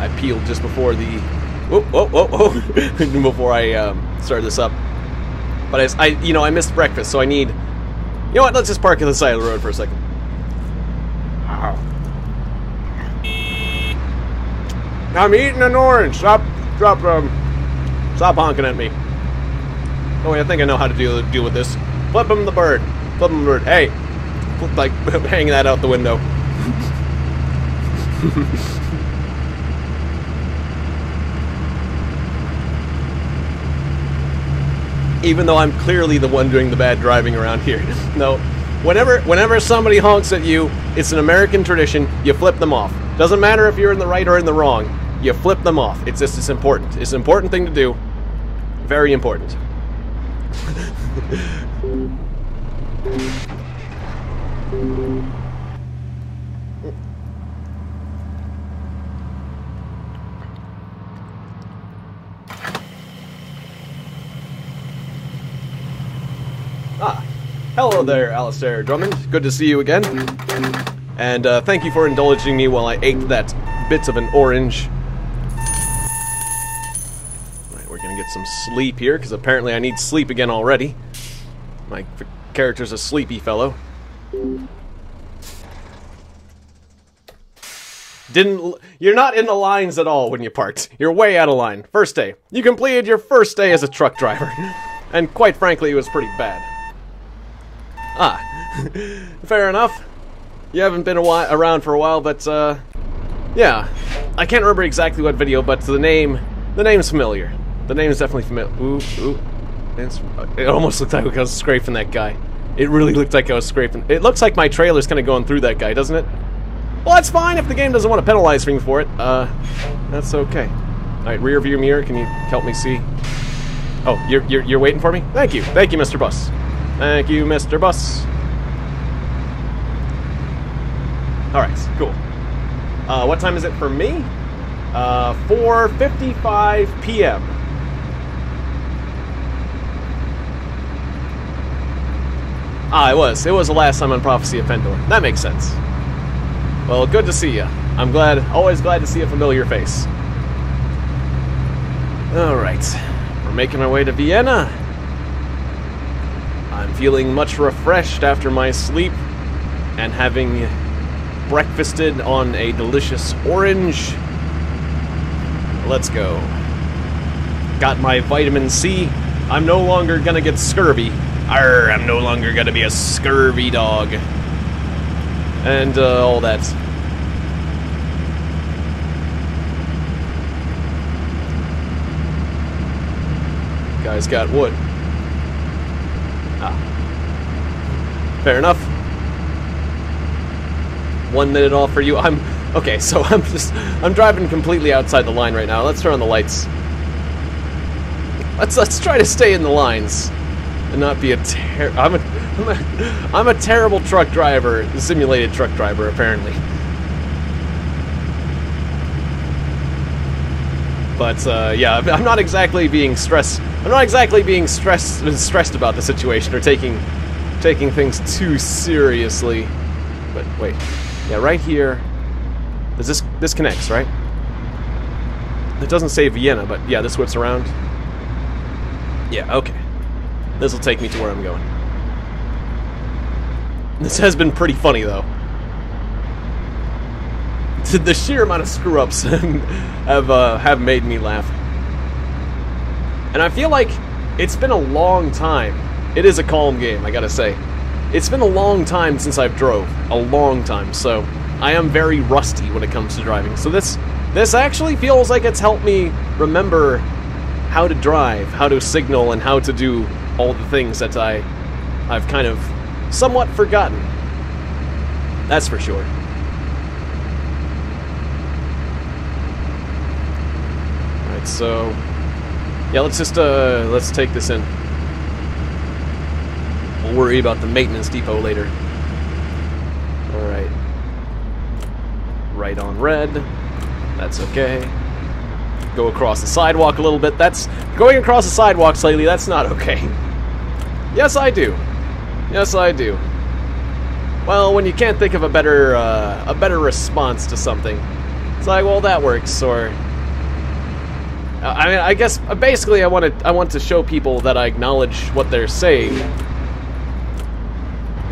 I peeled just before the whoa whoa whoa, whoa. before I um, started this up. But I, I you know I missed breakfast, so I need. You know what? Let's just park at the side of the road for a second. I'm eating an orange. Stop, stop, um, stop honking at me. Oh, wait, I think I know how to deal deal with this. Flip him the bird. The bird. Hey, like hang that out the window. Even though I'm clearly the one doing the bad driving around here. no, whenever whenever somebody honks at you, it's an American tradition. You flip them off. Doesn't matter if you're in the right or in the wrong. You flip them off. It's just it's important. It's an important thing to do. Very important. Ah, hello there, Alistair Drummond. Good to see you again. And uh, thank you for indulging me while I ate that bit of an orange. Right, we're gonna get some sleep here, because apparently I need sleep again already. My character's a sleepy fellow. Didn't you're not in the lines at all when you parked. You're way out of line. First day. You completed your first day as a truck driver. And quite frankly, it was pretty bad. Ah, fair enough. You haven't been while, around for a while, but uh, yeah, I can't remember exactly what video, but the name, the name's familiar. The name's definitely familiar. Ooh, ooh, it's, it almost looked like I was scraping that guy. It really looked like I was scraping. It looks like my trailer's kind of going through that guy, doesn't it? Well, that's fine if the game doesn't want to penalize me for it. Uh, that's okay. All right, rear view mirror, can you help me see? Oh, you're, you're, you're waiting for me? Thank you. Thank you, Mr. Bus. Thank you, Mr. Bus. Alright, cool. Uh, what time is it for me? Uh, 4.55 p.m. Ah, it was. It was the last time on Prophesy of Pendor. That makes sense. Well, good to see you. I'm glad, always glad to see a familiar face. Alright, we're making our way to Vienna. I'm feeling much refreshed after my sleep and having breakfasted on a delicious orange. Let's go. Got my vitamin C. I'm no longer gonna get scurvy. Arr, I'm no longer gonna be a scurvy dog. And uh, all that. Guy's got wood. Ah. Fair enough. One minute off for you. I'm okay. So I'm just I'm driving completely outside the line right now. Let's turn on the lights. Let's let's try to stay in the lines and not be a ter I'm a I'm a, I'm a terrible truck driver, simulated truck driver apparently. But uh, yeah, I'm not exactly being stressed. I'm not exactly being stressed stressed about the situation or taking taking things too seriously. But wait, yeah, right here. Does this this connects right? It doesn't say Vienna, but yeah, this whips around. Yeah, okay. This will take me to where I'm going. This has been pretty funny though. The sheer amount of screw ups have uh, have made me laugh. And I feel like it's been a long time. It is a calm game, I gotta say. It's been a long time since I've drove. A long time, so I am very rusty when it comes to driving. So this this actually feels like it's helped me remember how to drive, how to signal, and how to do all the things that I I've kind of somewhat forgotten. That's for sure. Alright, so yeah, let's just uh let's take this in. We'll worry about the maintenance depot later. Alright. Right on red. That's okay. Go across the sidewalk a little bit. That's going across the sidewalk slightly, that's not okay. Yes, I do. Yes, I do. Well, when you can't think of a better uh, a better response to something, it's like, well, that works. Or, I mean, I guess uh, basically, I want to I want to show people that I acknowledge what they're saying.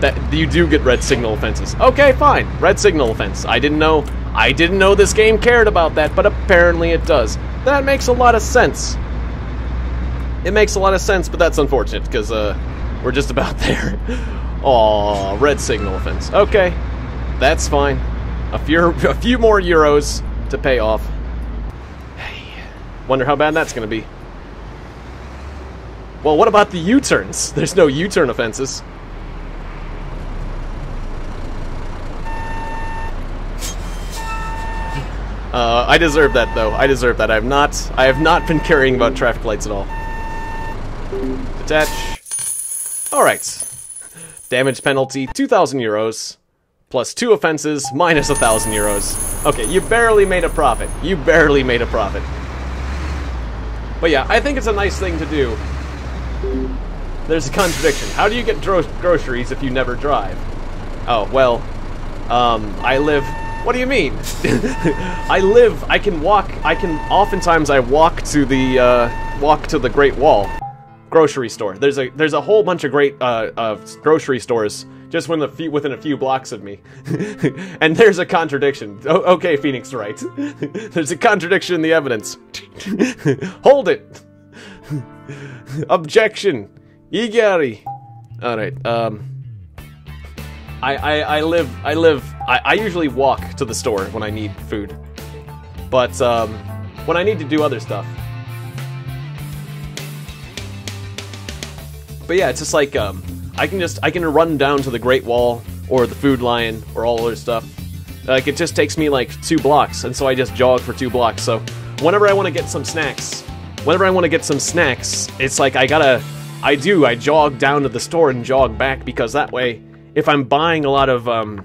That you do get red signal offenses. Okay, fine. Red signal offense. I didn't know. I didn't know this game cared about that, but apparently it does. That makes a lot of sense. It makes a lot of sense, but that's unfortunate because uh, we're just about there. Aw, red signal offense. Okay, that's fine. A few, a few more euros to pay off. Hey, wonder how bad that's gonna be. Well, what about the U-turns? There's no U-turn offenses. Uh, I deserve that though. I deserve that. I have not. I have not been caring about traffic lights at all. Detach. All right. Damage penalty: two thousand euros, plus two offenses, minus a thousand euros. Okay, you barely made a profit. You barely made a profit. But yeah, I think it's a nice thing to do. There's a contradiction. How do you get groceries if you never drive? Oh well, um, I live what do you mean? I live, I can walk, I can, oftentimes I walk to the, uh, walk to the Great Wall grocery store. There's a, there's a whole bunch of great, uh, uh grocery stores just within a few, within a few blocks of me. and there's a contradiction. O okay, Phoenix Wright. there's a contradiction in the evidence. Hold it! Objection! Igiari! Alright, um... I, I, I live, I live, I, I usually walk to the store when I need food. But, um, when I need to do other stuff. But yeah, it's just like, um, I can just, I can run down to the Great Wall, or the Food Lion, or all other stuff. Like, it just takes me like two blocks, and so I just jog for two blocks. So, whenever I want to get some snacks, whenever I want to get some snacks, it's like I gotta, I do, I jog down to the store and jog back, because that way, if I'm buying a lot of um,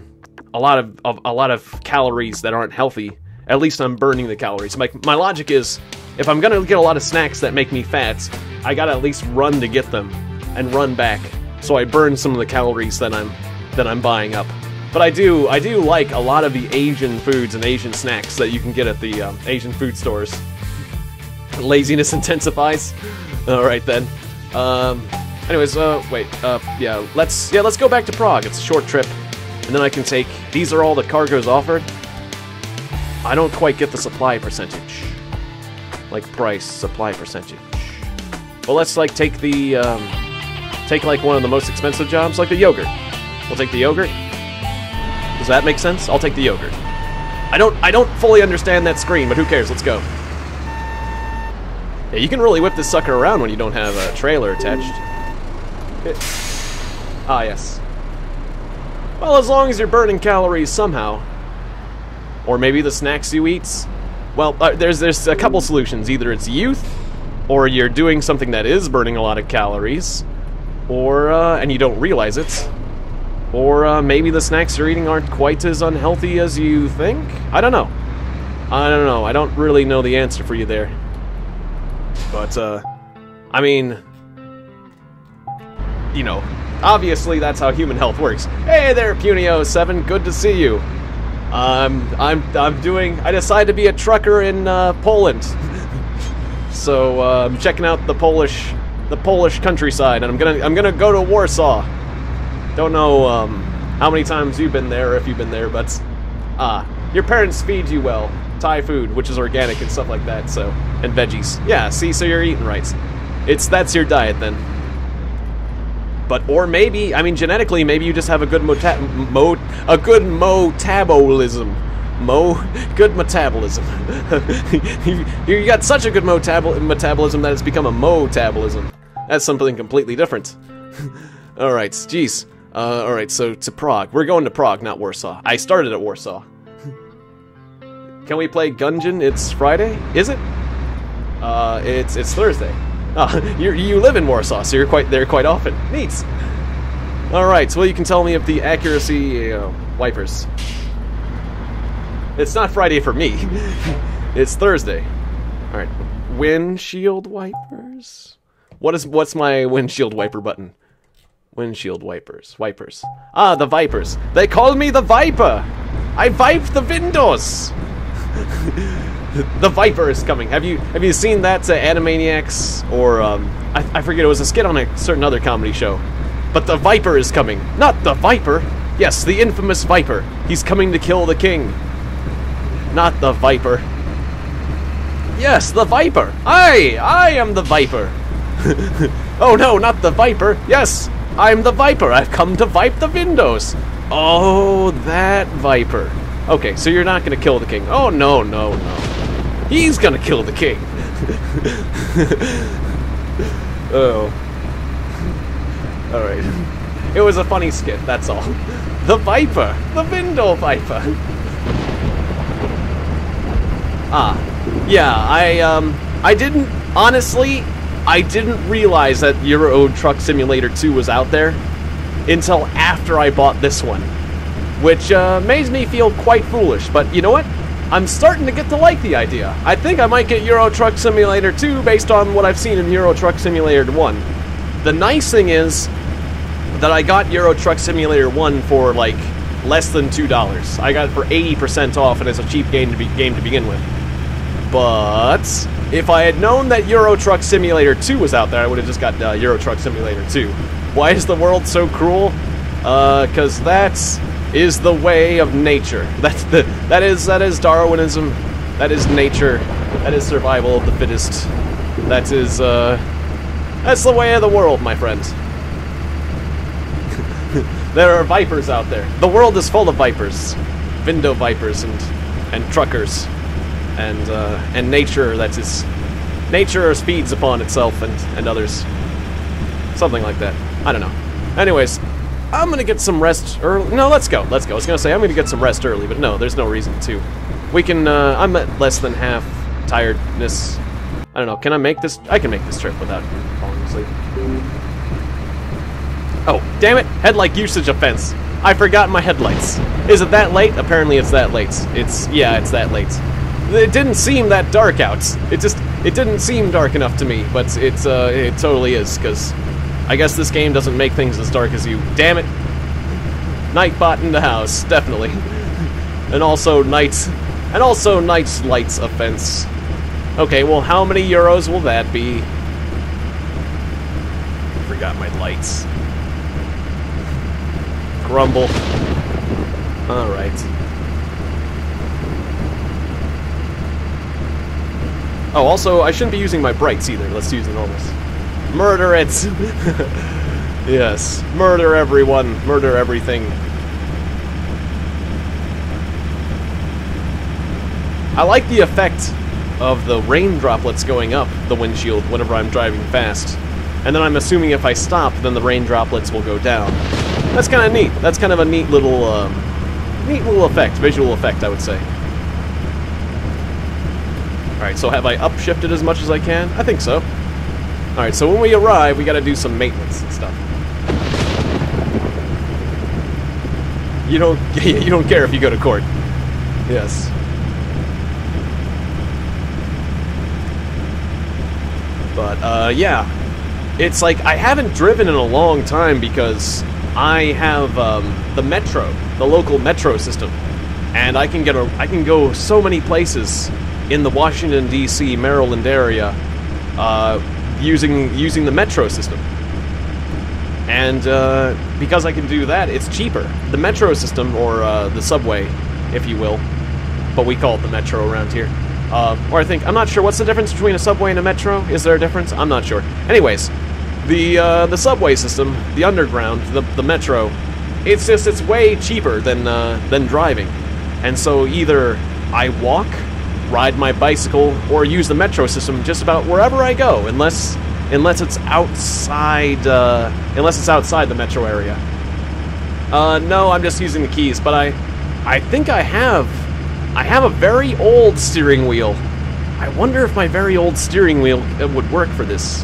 a lot of, of, a lot of calories that aren't healthy, at least I'm burning the calories. My my logic is, if I'm gonna get a lot of snacks that make me fat, I gotta at least run to get them and run back, so I burn some of the calories that I'm that I'm buying up. But I do I do like a lot of the Asian foods and Asian snacks that you can get at the um, Asian food stores. Laziness intensifies. All right then. Um, Anyways, uh, wait, uh, yeah, let's, yeah, let's go back to Prague. It's a short trip, and then I can take, these are all the cargoes offered. I don't quite get the supply percentage. Like, price, supply percentage. Well, let's, like, take the, um, take, like, one of the most expensive jobs, like the yogurt. We'll take the yogurt. Does that make sense? I'll take the yogurt. I don't, I don't fully understand that screen, but who cares? Let's go. Yeah, you can really whip this sucker around when you don't have a trailer attached. ah, yes. Well, as long as you're burning calories somehow. Or maybe the snacks you eat. Well, uh, there's there's a couple solutions. Either it's youth, or you're doing something that is burning a lot of calories, or uh, and you don't realize it, or uh, maybe the snacks you're eating aren't quite as unhealthy as you think. I don't know. I don't know. I don't really know the answer for you there. But uh, I mean, you know, obviously that's how human health works. Hey there, Punio7, good to see you. Um, I'm I'm doing. I decided to be a trucker in uh, Poland, so uh, I'm checking out the Polish the Polish countryside, and I'm gonna I'm gonna go to Warsaw. Don't know um, how many times you've been there, if you've been there, but ah, your parents feed you well, Thai food, which is organic and stuff like that. So and veggies. Yeah, see, so you're eating right. It's that's your diet then. But or maybe I mean genetically maybe you just have a good mota- mo a good metabolism. Mo good metabolism. you, you got such a good motab- metabolism that it's become a metabolism. That's something completely different. all right, jeez. Uh, all right, so to Prague. We're going to Prague, not Warsaw. I started at Warsaw. Can we play Gungeon? It's Friday, is it? Uh, it's it's Thursday. Oh, you you live in Warsaw, so you're quite there quite often. Neat. All right. So, well, you can tell me if the accuracy uh, wipers. It's not Friday for me. it's Thursday. All right. Windshield wipers. What is what's my windshield wiper button? Windshield wipers. Wipers. Ah, the vipers. They call me the Viper. I vipe the windows. the Viper is coming. Have you have you seen that uh, Animaniacs or um, I, I forget it was a skit on a certain other comedy show. But the Viper is coming. Not the Viper. Yes, the infamous Viper. He's coming to kill the king. Not the Viper. Yes, the Viper. I I am the Viper. oh no, not the Viper. Yes, I'm the Viper. I've come to vipe the windows. Oh, that Viper. Okay, so you're not gonna kill the king. Oh no, no, no. He's gonna kill the king. oh. Alright. It was a funny skit, that's all. The Viper! The Vindor Viper! Ah, yeah, I, um, I didn't, honestly, I didn't realize that Euro Truck Simulator 2 was out there until after I bought this one. Which, uh, makes me feel quite foolish, but you know what? I'm starting to get to like the idea. I think I might get Euro Truck Simulator 2 based on what I've seen in Euro Truck Simulator 1. The nice thing is that I got Euro Truck Simulator 1 for like less than $2. I got it for 80% off and it's a cheap game to, be, game to begin with. But if I had known that Euro Truck Simulator 2 was out there, I would have just got uh, Euro Truck Simulator 2. Why is the world so cruel? Uh, cause that's is the way of nature. That's the that is that is Darwinism. That is nature. That is survival of the fittest. That is uh that's the way of the world, my friends. there are vipers out there. The world is full of vipers. Window vipers and and truckers. And uh and nature that is nature speeds upon itself and, and others. Something like that. I don't know. Anyways, I'm gonna get some rest early. No, let's go. Let's go. I was gonna say I'm gonna get some rest early, but no, there's no reason to. We can. Uh, I'm at less than half tiredness. I don't know. Can I make this? I can make this trip without falling asleep. Oh, damn it! Headlight usage offense. I forgot my headlights. Is it that late? Apparently, it's that late. It's yeah, it's that late. It didn't seem that dark out. It just it didn't seem dark enough to me, but it's uh, it totally is because I guess this game doesn't make things as dark as you. Damn it! Nightbot in the house, definitely. and also night, and also night's lights offense. Okay, well, how many euros will that be? Forgot my lights. Grumble. All right. Oh, also, I shouldn't be using my brights either. Let's use the normals. Murder it! yes, murder everyone, murder everything. I like the effect of the rain droplets going up the windshield whenever I'm driving fast. And then I'm assuming if I stop, then the rain droplets will go down. That's kind of neat. That's kind of a neat little, um, neat little effect, visual effect, I would say. Alright, so have I upshifted as much as I can? I think so. Alright, so when we arrive, we gotta do some maintenance and stuff. You don't you don't care if you go to court. Yes. But uh yeah. It's like I haven't driven in a long time because I have um, the metro, the local metro system, and I can get a I can go so many places in the Washington D.C. Maryland area uh, using using the metro system. And uh, because I can do that, it's cheaper. The metro system, or uh, the subway, if you will, but we call it the metro around here. Uh, or I think I'm not sure what's the difference between a subway and a metro. Is there a difference? I'm not sure. Anyways, the uh, the subway system, the underground, the the metro, it's just it's way cheaper than uh, than driving, and so either I walk ride my bicycle, or use the metro system just about wherever I go, unless unless it's outside uh, unless it's outside the metro area. Uh, no, I'm just using the keys, but I I think I have I have a very old steering wheel. I wonder if my very old steering wheel would work for this.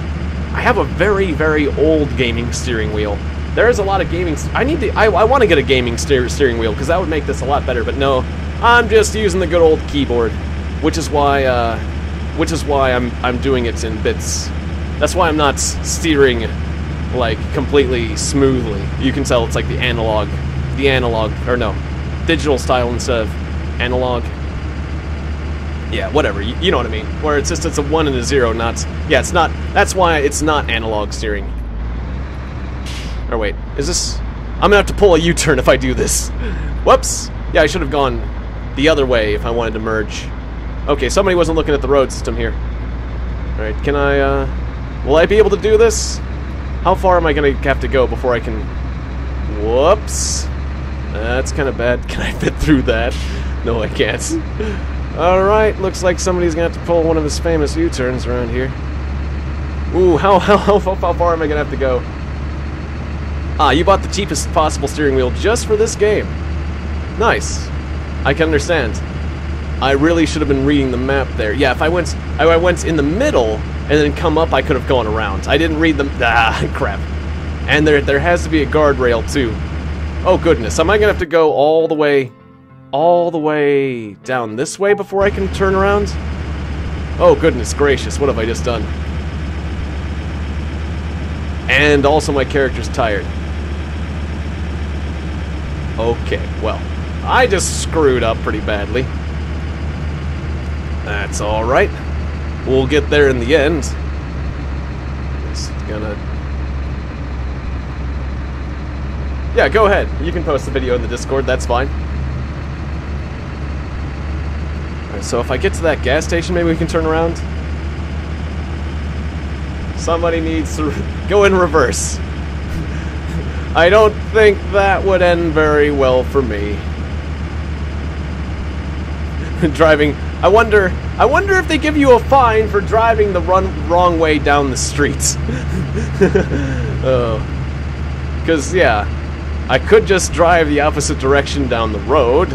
I have a very very old gaming steering wheel. There is a lot of gaming. I need to. I, I want to get a gaming steer, steering wheel because that would make this a lot better. But no, I'm just using the good old keyboard which is why uh, which is why I'm I'm doing it in bits. That's why I'm not steering like completely smoothly. You can tell it's like the analog, the analog or no, digital style instead of analog. Yeah, whatever. You, you know what I mean. Where it's just it's a one and a zero, not yeah. It's not. That's why it's not analog steering. Or wait, is this? I'm gonna have to pull a U-turn if I do this. Whoops. Yeah, I should have gone the other way if I wanted to merge. Okay, somebody wasn't looking at the road system here. Alright, can I, uh... Will I be able to do this? How far am I gonna have to go before I can... Whoops. That's kind of bad. Can I fit through that? No, I can't. Alright, looks like somebody's gonna have to pull one of his famous U-turns around here. Ooh, how, how, how, how far am I gonna have to go? Ah, you bought the cheapest possible steering wheel just for this game. Nice. I can understand. I really should have been reading the map there. Yeah, if I went, I went in the middle and then come up, I could have gone around. I didn't read them. Ah, crap. And there, there has to be a guardrail too. Oh goodness, am I gonna have to go all the way, all the way down this way before I can turn around? Oh goodness gracious, what have I just done? And also my character's tired. Okay, well, I just screwed up pretty badly. That's alright. We'll get there in the end. Just gonna... Yeah, go ahead. You can post the video in the Discord, that's fine. Alright, so if I get to that gas station, maybe we can turn around? Somebody needs to go in reverse. I don't think that would end very well for me. Driving I wonder I wonder if they give you a fine for driving the run wrong way down the streets. oh. Cause yeah, I could just drive the opposite direction down the road.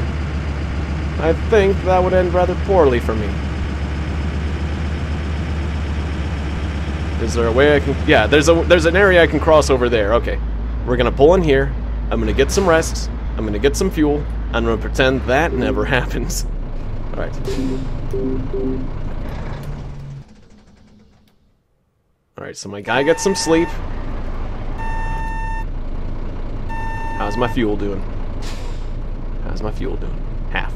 I think that would end rather poorly for me. Is there a way I can Yeah, there's a there's an area I can cross over there. Okay. We're gonna pull in here. I'm gonna get some rest. I'm gonna get some fuel. I'm gonna pretend that never happens. Alright. Alright, so my guy gets some sleep. How's my fuel doing? How's my fuel doing? Half.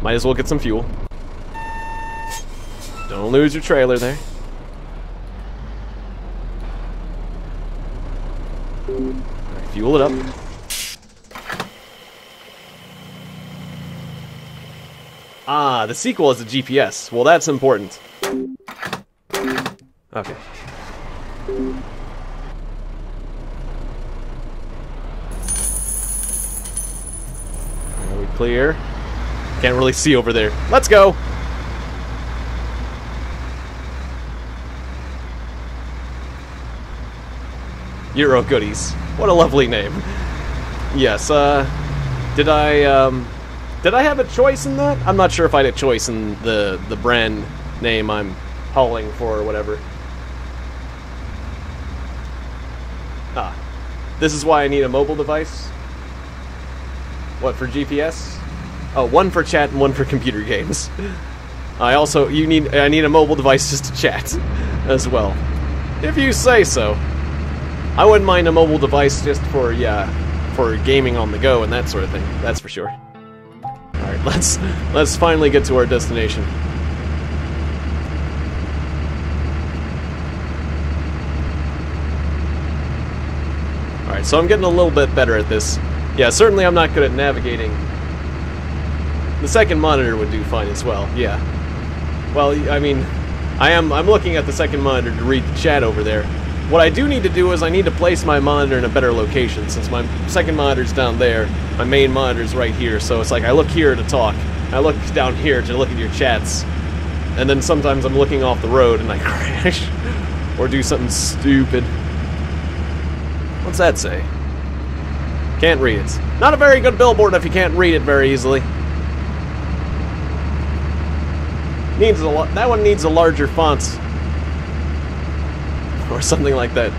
Might as well get some fuel. Don't lose your trailer there. Right, fuel it up. Ah, the sequel is a GPS. Well, that's important. Okay. Are we clear? Can't really see over there. Let's go! Euro Goodies. What a lovely name. Yes, uh... Did I, um... Did I have a choice in that? I'm not sure if I had a choice in the, the brand name I'm hauling for or whatever. Ah. This is why I need a mobile device? What, for GPS? Oh, one for chat and one for computer games. I also, you need, I need a mobile device just to chat as well. If you say so. I wouldn't mind a mobile device just for, yeah, for gaming on the go and that sort of thing. That's for sure. Let's let's finally get to our destination. Alright, so I'm getting a little bit better at this. Yeah, certainly I'm not good at navigating. The second monitor would do fine as well, yeah. Well, I mean, I am I'm looking at the second monitor to read the chat over there. What I do need to do is I need to place my monitor in a better location since my second monitor's down there, my main monitor's right here, so it's like I look here to talk, I look down here to look at your chats, and then sometimes I'm looking off the road and I crash, or do something stupid. What's that say? Can't read it. Not a very good billboard if you can't read it very easily. Needs a that one needs a larger font or something like that.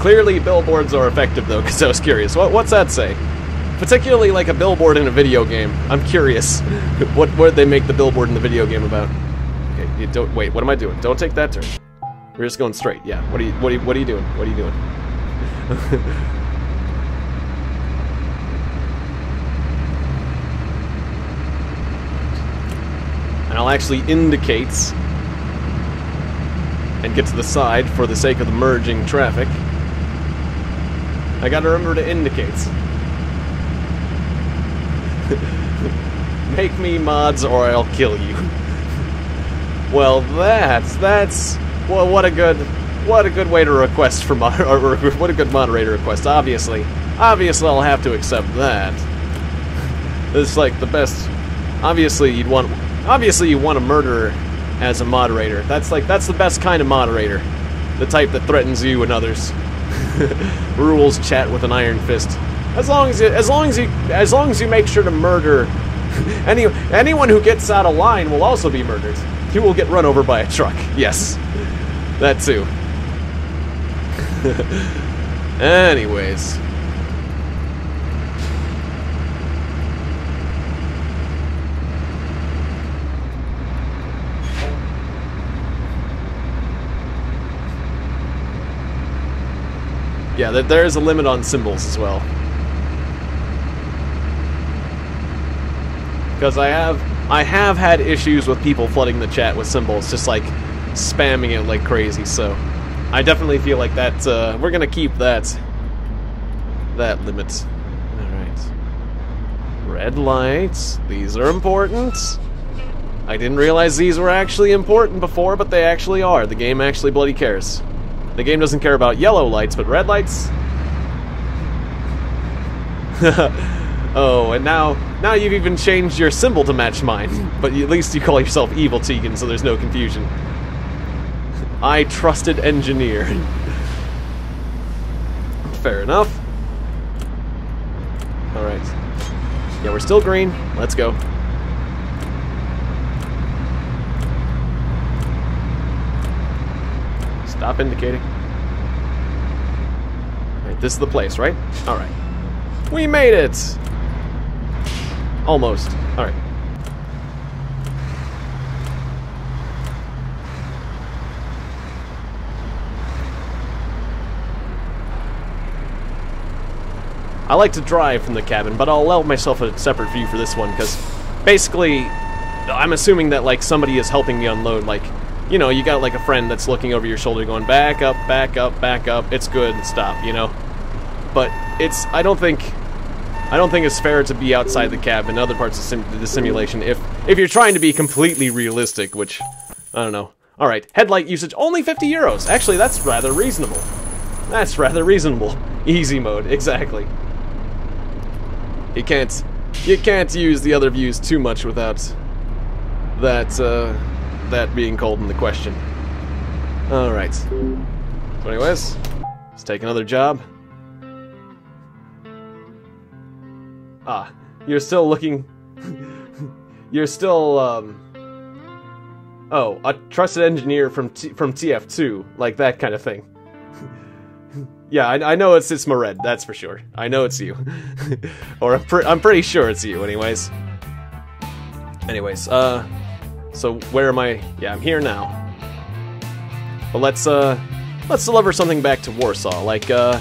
Clearly, billboards are effective, though, because I was curious. What, what's that say? Particularly like a billboard in a video game. I'm curious. what what did they make the billboard in the video game about? Okay, you don't wait. What am I doing? Don't take that turn. We're just going straight. Yeah. What are you what are you, what are you doing? What are you doing? and I'll actually indicate and get to the side for the sake of the merging traffic. I gotta remember to indicate. Make me mods or I'll kill you. well, that's, that's, well, what a good, what a good way to request for mod, or what a good moderator request, obviously. Obviously I'll have to accept that. It's like the best, obviously you'd want, obviously you want a murderer as a moderator. That's like that's the best kind of moderator. The type that threatens you and others. Rules chat with an iron fist. As long as you, as long as you as long as you make sure to murder Any anyone who gets out of line will also be murdered. He will get run over by a truck. Yes, that too. Anyways. Yeah, there is a limit on symbols as well. Because I have I have had issues with people flooding the chat with symbols, just like spamming it like crazy. So I definitely feel like that uh, we're gonna keep that that limit. All right. Red lights. These are important. I didn't realize these were actually important before, but they actually are. The game actually bloody cares. The game doesn't care about yellow lights, but red lights? oh, and now now you've even changed your symbol to match mine. But at least you call yourself Evil Tiegon, so there's no confusion. I trusted engineer. Fair enough. Alright. Yeah, we're still green. Let's go. Stop indicating. Right, this is the place, right? Alright. We made it! Almost. Alright. I like to drive from the cabin, but I'll allow myself a separate view for this one, because basically, I'm assuming that, like, somebody is helping me unload, like, you know, you got like a friend that's looking over your shoulder going back up, back up, back up. It's good, stop, you know. But it's I don't think I don't think it's fair to be outside the cab in other parts of sim the simulation if if you're trying to be completely realistic, which I don't know. All right, headlight usage only 50 euros. Actually, that's rather reasonable. That's rather reasonable. Easy mode, exactly. You can't you can't use the other views too much without that uh that being called into question. Alright. So anyways, let's take another job. Ah, you're still looking... you're still, um... Oh, a trusted engineer from T from TF2, like that kind of thing. yeah, I, I, know it's it's Mored, that's for sure. I know it's you, or I'm, pre I'm pretty sure it's you. Anyways, anyways, uh, so where am I? Yeah, I'm here now. But let's uh let's deliver something back to Warsaw, like uh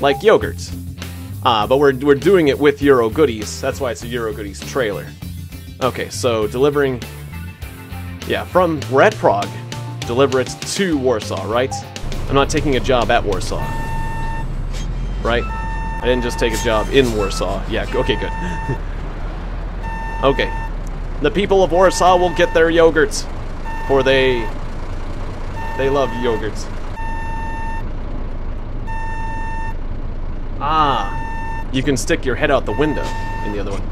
like yogurt. Ah, but we're we're doing it with Euro goodies. That's why it's a Euro goodies trailer. Okay, so delivering Yeah, from we're at Prague. Deliver it to Warsaw, right? I'm not taking a job at Warsaw. Right? I didn't just take a job in Warsaw. Yeah, okay, good. okay, the people of Warsaw will get their yogurts, for they they love yogurts. Ah, you can stick your head out the window in the other one.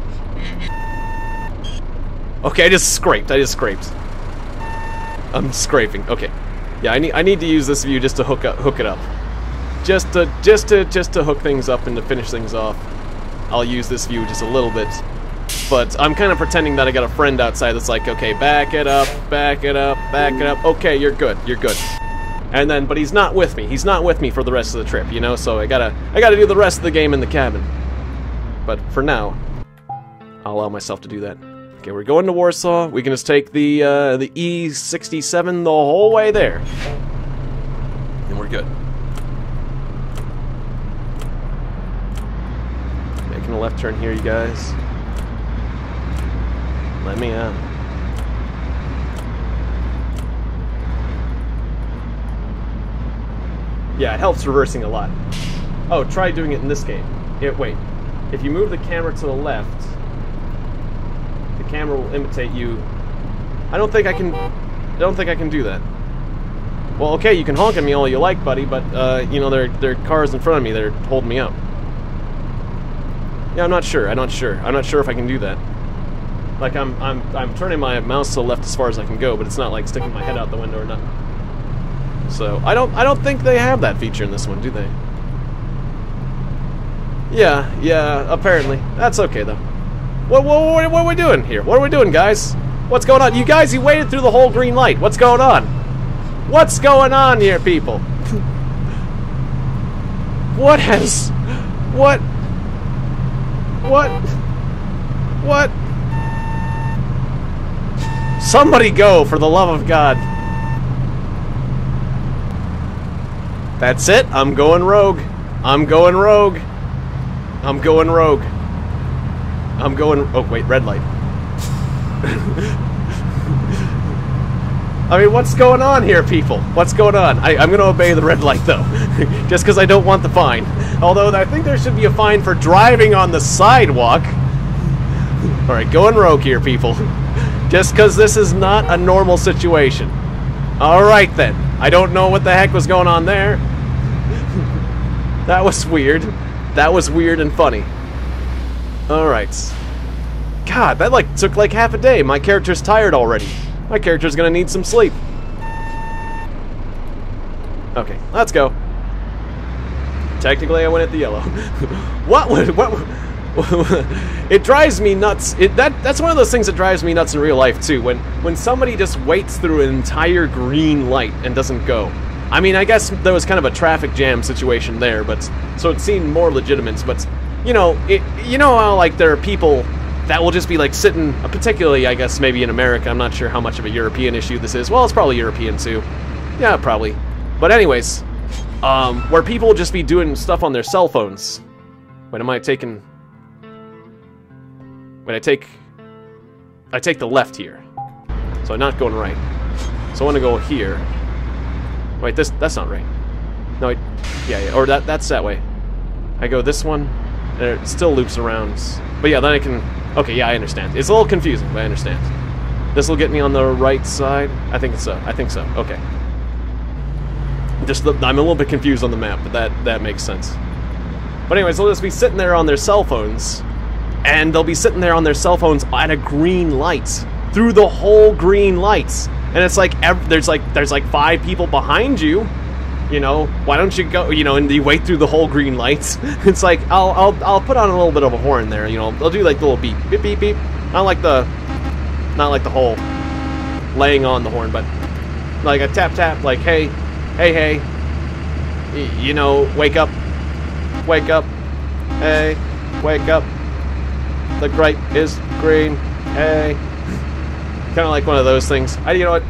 Okay, I just scraped. I just scraped. I'm scraping. Okay. Yeah, I need I need to use this view just to hook up hook it up. Just to just to just to hook things up and to finish things off. I'll use this view just a little bit but I'm kind of pretending that I got a friend outside that's like, okay, back it up, back it up, back it up. Okay, you're good, you're good. And then, but he's not with me. He's not with me for the rest of the trip, you know. So I gotta, I gotta do the rest of the game in the cabin. But for now, I'll allow myself to do that. Okay, we're going to Warsaw. We can just take the uh, the E67 the whole way there, and we're good. Making a left turn here, you guys. Let me out. Yeah, it helps reversing a lot. Oh, try doing it in this game. It, wait. If you move the camera to the left, the camera will imitate you. I don't think I can... I don't think I can do that. Well, okay, you can honk at me all you like, buddy, but, uh, you know, there, there are cars in front of me that are holding me up. Yeah, I'm not sure. I'm not sure. I'm not sure if I can do that. Like I'm I'm I'm turning my mouse to the left as far as I can go, but it's not like sticking my head out the window or nothing. So I don't I don't think they have that feature in this one, do they? Yeah, yeah, apparently. That's okay though. What, what, what are we doing here? What are we doing, guys? What's going on? You guys, you waited through the whole green light. What's going on? What's going on here, people? what has... What... What... What... Somebody go, for the love of God. That's it. I'm going rogue. I'm going rogue. I'm going rogue. I'm going... Oh, wait, red light. I mean, what's going on here, people? What's going on? I, am going to obey the red light, though. Just because I don't want the fine. Although, I think there should be a fine for driving on the sidewalk. Alright, going rogue here, people. Just because this is not a normal situation. Alright, then. I don't know what the heck was going on there. that was weird. That was weird and funny. Alright. God, that like took like half a day. My character's tired already. My character's gonna need some sleep. Okay, let's go. Technically, I went at the yellow. what would what? it drives me nuts. It, that that's one of those things that drives me nuts in real life too. When when somebody just waits through an entire green light and doesn't go. I mean, I guess there was kind of a traffic jam situation there, but so it seemed more legitimate. But you know, it, you know how like there are people that will just be like sitting, uh, particularly I guess maybe in America. I'm not sure how much of a European issue this is. Well, it's probably European too. Yeah, probably. But anyways, um, where people will just be doing stuff on their cell phones. When am I taking? When I take, I take the left here, so I'm not going right. So I want to go here. Wait, this that's not right. No, yeah, yeah, or that that's that way. I go this one, and it still loops around. But yeah, then I can Okay, yeah, I understand. It's a little confusing, but I understand. This will get me on the right side. I think so. I think so. Okay. Just the, I'm a little bit confused on the map, but that that makes sense. But anyways, they'll just be sitting there on their cell phones, and they'll be sitting there on their cell phones at a green light through the whole green lights, and it's like there's like there's like five people behind you you know, why don't you go, you know, and you wait through the whole green lights. it's like, I'll, I'll, I'll put on a little bit of a horn there, you know, they'll do like the little beep, beep, beep, beep. Not like the, not like the whole laying on the horn, but like a tap, tap, like, hey, hey, hey, you know, wake up, wake up, hey, wake up, the light is green, hey. kind of like one of those things. I, you know what,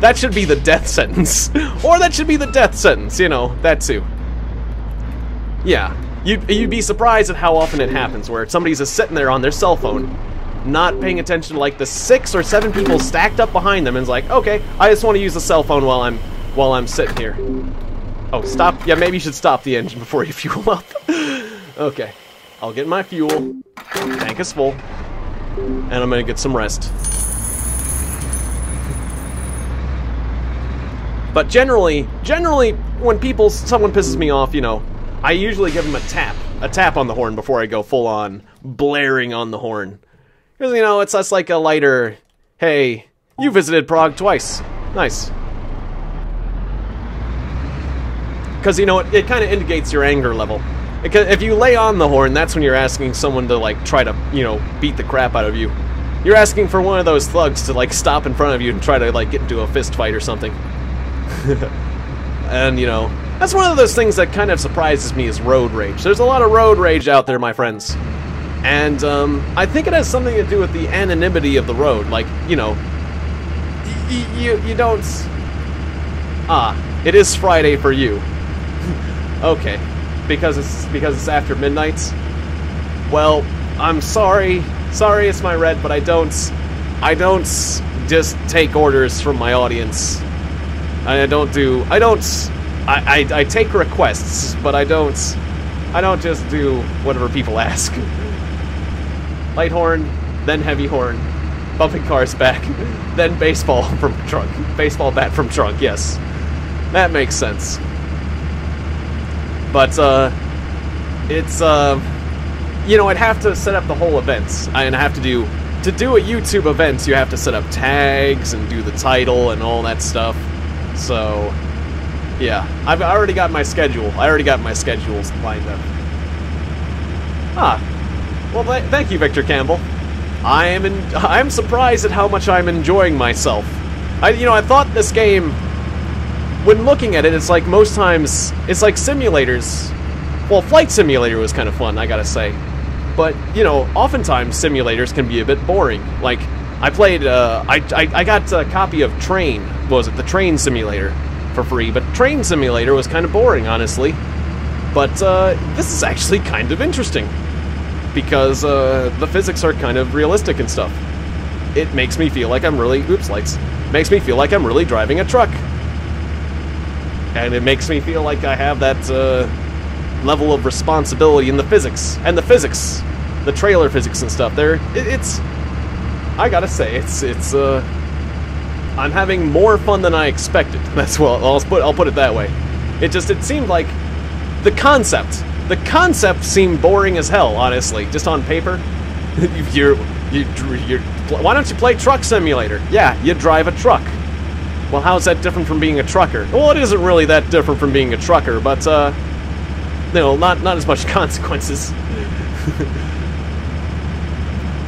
that should be the death sentence. or that should be the death sentence, you know, that too. Yeah. You'd, you'd be surprised at how often it happens, where somebody's just sitting there on their cell phone, not paying attention to like the six or seven people stacked up behind them, and is like, okay, I just want to use the cell phone while I'm while I'm sitting here. Oh, stop. Yeah, maybe you should stop the engine before you fuel up. okay. I'll get my fuel. Tank is full. And I'm gonna get some rest. But generally, generally, when people, someone pisses me off, you know, I usually give them a tap, a tap on the horn before I go full on blaring on the horn. Because, you know, it's less like a lighter, hey, you visited Prague twice. Nice. Because, you know, it, it kind of indicates your anger level. Because if you lay on the horn, that's when you're asking someone to, like, try to, you know, beat the crap out of you. You're asking for one of those thugs to, like, stop in front of you and try to, like, get into a fist fight or something. and, you know, that's one of those things that kind of surprises me is road rage. There's a lot of road rage out there, my friends. And, um, I think it has something to do with the anonymity of the road. Like, you know, you, you don't... Ah, it is Friday for you. okay. Because it's, because it's after midnight? Well, I'm sorry. Sorry it's my red, but I don't... I don't just take orders from my audience. I don't do. I don't. I, I, I take requests, but I don't. I don't just do whatever people ask. Light horn, then heavy horn, bumping cars back, then baseball from trunk. Baseball bat from trunk. Yes, that makes sense. But uh, it's uh, you know, I'd have to set up the whole events, and I have to do to do a YouTube event. You have to set up tags and do the title and all that stuff. So, yeah, I've already got my schedule. I already got my schedules lined up. Ah, Well, th- thank you, Victor Campbell. I am in, I'm surprised at how much I'm enjoying myself. I, you know, I thought this game, when looking at it, it's like most times, it's like simulators. Well, Flight Simulator was kind of fun, I gotta say. But, you know, oftentimes simulators can be a bit boring. Like, I played, uh, I, I, I got a copy of Train, was it, the Train Simulator, for free, but Train Simulator was kind of boring, honestly. But, uh, this is actually kind of interesting. Because, uh, the physics are kind of realistic and stuff. It makes me feel like I'm really, oops, lights, makes me feel like I'm really driving a truck. And it makes me feel like I have that, uh, level of responsibility in the physics and the physics, the trailer physics and stuff. There, it, it's. I gotta say, it's it's. Uh, I'm having more fun than I expected. That's well, I'll put I'll put it that way. It just it seemed like the concept, the concept seemed boring as hell. Honestly, just on paper, you're you you're. Why don't you play Truck Simulator? Yeah, you drive a truck. Well, how's that different from being a trucker? Well, it isn't really that different from being a trucker, but uh, know, not not as much consequences.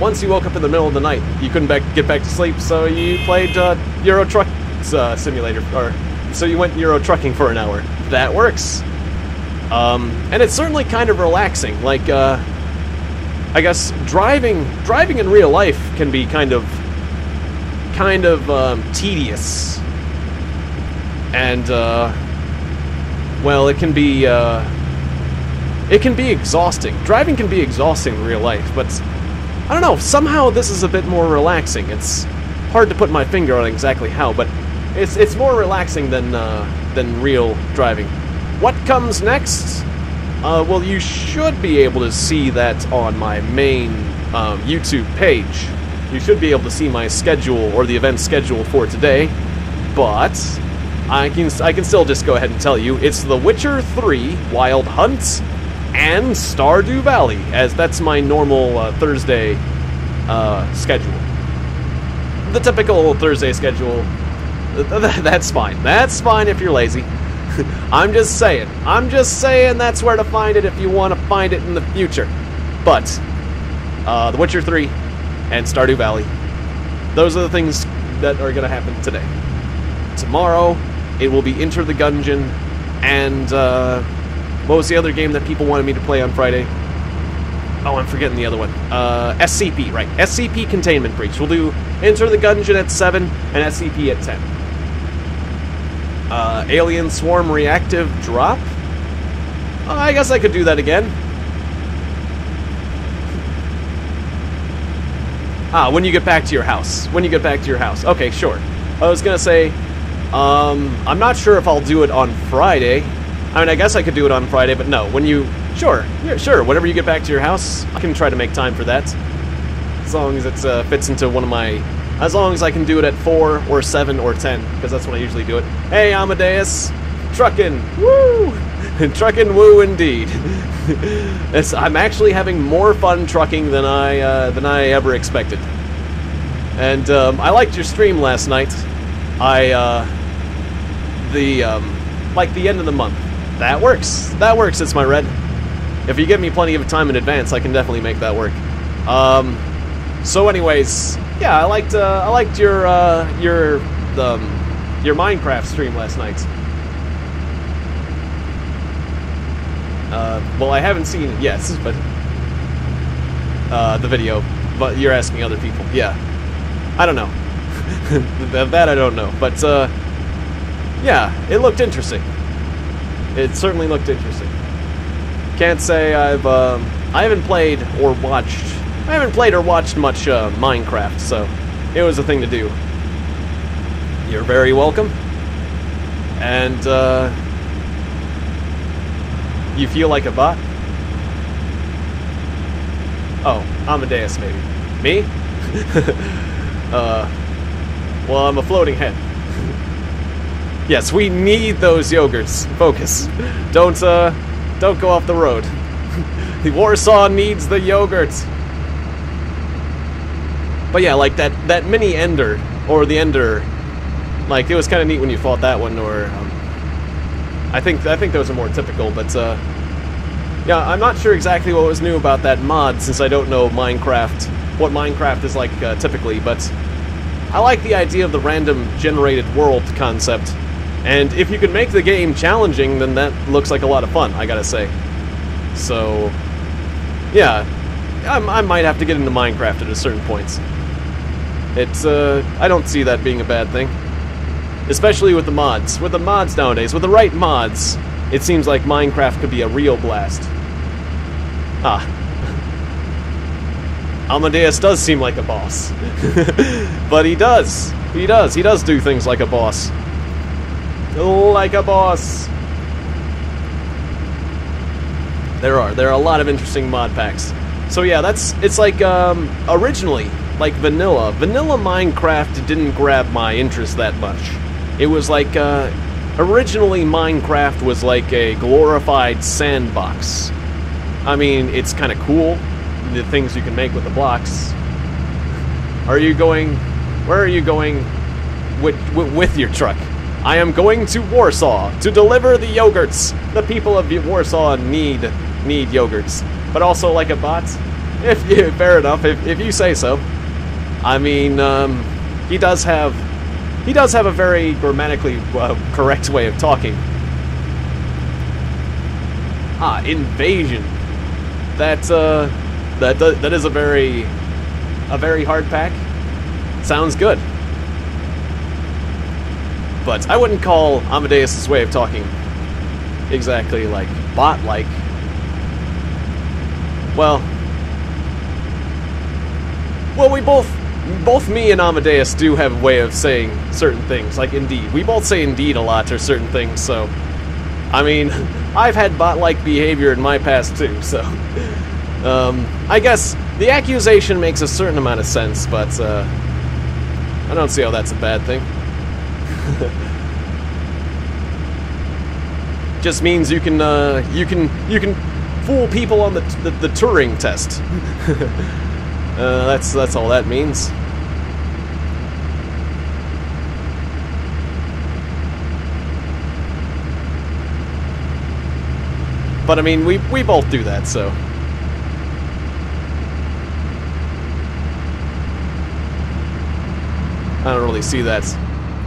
Once you woke up in the middle of the night, you couldn't back, get back to sleep, so you played uh, Euro Truck uh, Simulator, or so you went Euro Trucking for an hour. That works. Um, and it's certainly kind of relaxing. Like, uh, I guess driving driving in real life can be kind of kind of um, tedious, and uh, well, it can be. Uh, it can be exhausting. Driving can be exhausting in real life, but I don't know, somehow this is a bit more relaxing. It's hard to put my finger on exactly how, but it's it's more relaxing than uh, than real driving. What comes next? Uh, well, you should be able to see that on my main um, YouTube page. You should be able to see my schedule or the event schedule for today, but I can I can still just go ahead and tell you it's The Witcher 3 Wild Hunt and Stardew Valley, as that's my normal uh, Thursday uh, schedule. The typical Thursday schedule. That's fine. That's fine if you're lazy. I'm just saying. I'm just saying that's where to find it if you want to find it in the future. But, uh, The Witcher 3 and Stardew Valley, those are the things that are going to happen today. Tomorrow, it will be Enter the Gungeon and, uh, what was the other game that people wanted me to play on Friday? Oh, I'm forgetting the other one. Uh, SCP, right. SCP Containment Breach. We'll do Enter the Gungeon at 7 and SCP at 10. Uh, Alien Swarm Reactive Drop? Uh, I guess I could do that again. Ah, when you get back to your house. When you get back to your house. Okay, sure. I was gonna say, um, I'm not sure if I'll do it on Friday. I mean, I guess I could do it on Friday, but no. When you, sure, yeah, sure. Whenever you get back to your house, I can try to make time for that. As long as it uh, fits into one of my, as long as I can do it at four or seven or ten, because that's when I usually do it. Hey, Amadeus, truckin', woo, truckin' woo indeed. I'm actually having more fun trucking than I uh, than I ever expected. And um, I liked your stream last night. I uh, the um, like the end of the month. That works. That works. It's my red. If you give me plenty of time in advance, I can definitely make that work. Um, so, anyways, yeah, I liked uh, I liked your uh, your the um, your Minecraft stream last night. Uh, well, I haven't seen it yet, but uh, the video. But you're asking other people. Yeah, I don't know. that I don't know, but uh, yeah, it looked interesting. It certainly looked interesting. Can't say I've um, I haven't played or watched I haven't played or watched much uh, Minecraft, so it was a thing to do. You're very welcome. And uh, you feel like a bot? Oh, Amadeus, maybe. Me? uh, well, I'm a floating head. Yes, we need those yogurts. Focus. Don't, uh, don't go off the road. the Warsaw needs the yogurts. But yeah, like that, that mini Ender, or the Ender, like, it was kind of neat when you fought that one, or, um, I think, I think those are more typical, but, uh, Yeah, I'm not sure exactly what was new about that mod since I don't know Minecraft, what Minecraft is like uh, typically, but I like the idea of the random generated world concept. And if you can make the game challenging, then that looks like a lot of fun, I gotta say. So, yeah, I'm, i might have to get into Minecraft at a certain points. It's, uh, I don't see that being a bad thing. Especially with the mods. With the mods nowadays, with the right mods, it seems like Minecraft could be a real blast. Ah. Amadeus does seem like a boss. but he does. He does. He does do things like a boss. Like a boss. There are. There are a lot of interesting mod packs. So yeah, that's it's like um, originally like vanilla. Vanilla Minecraft didn't grab my interest that much. It was like uh, originally Minecraft was like a glorified sandbox. I mean, it's kind of cool the things you can make with the blocks. Are you going? Where are you going with, with, with your truck? I am going to Warsaw to deliver the yogurts. The people of Warsaw need need yogurts, but also like a bot. If you, fair enough, if, if you say so. I mean, um, he does have he does have a very grammatically uh, correct way of talking. Ah, invasion. That uh, that that is a very a very hard pack. Sounds good. But I wouldn't call Amadeus' way of talking exactly like bot-like. Well, well, we both, both me and Amadeus do have a way of saying certain things, like indeed. We both say indeed a lot or certain things, so, I mean, I've had bot-like behavior in my past too, so, um, I guess the accusation makes a certain amount of sense, but, uh, I don't see how that's a bad thing. Just means you can, uh, you can, you can fool people on the, the, the Turing test. uh, that's, that's all that means. But I mean, we, we both do that, so. I don't really see that.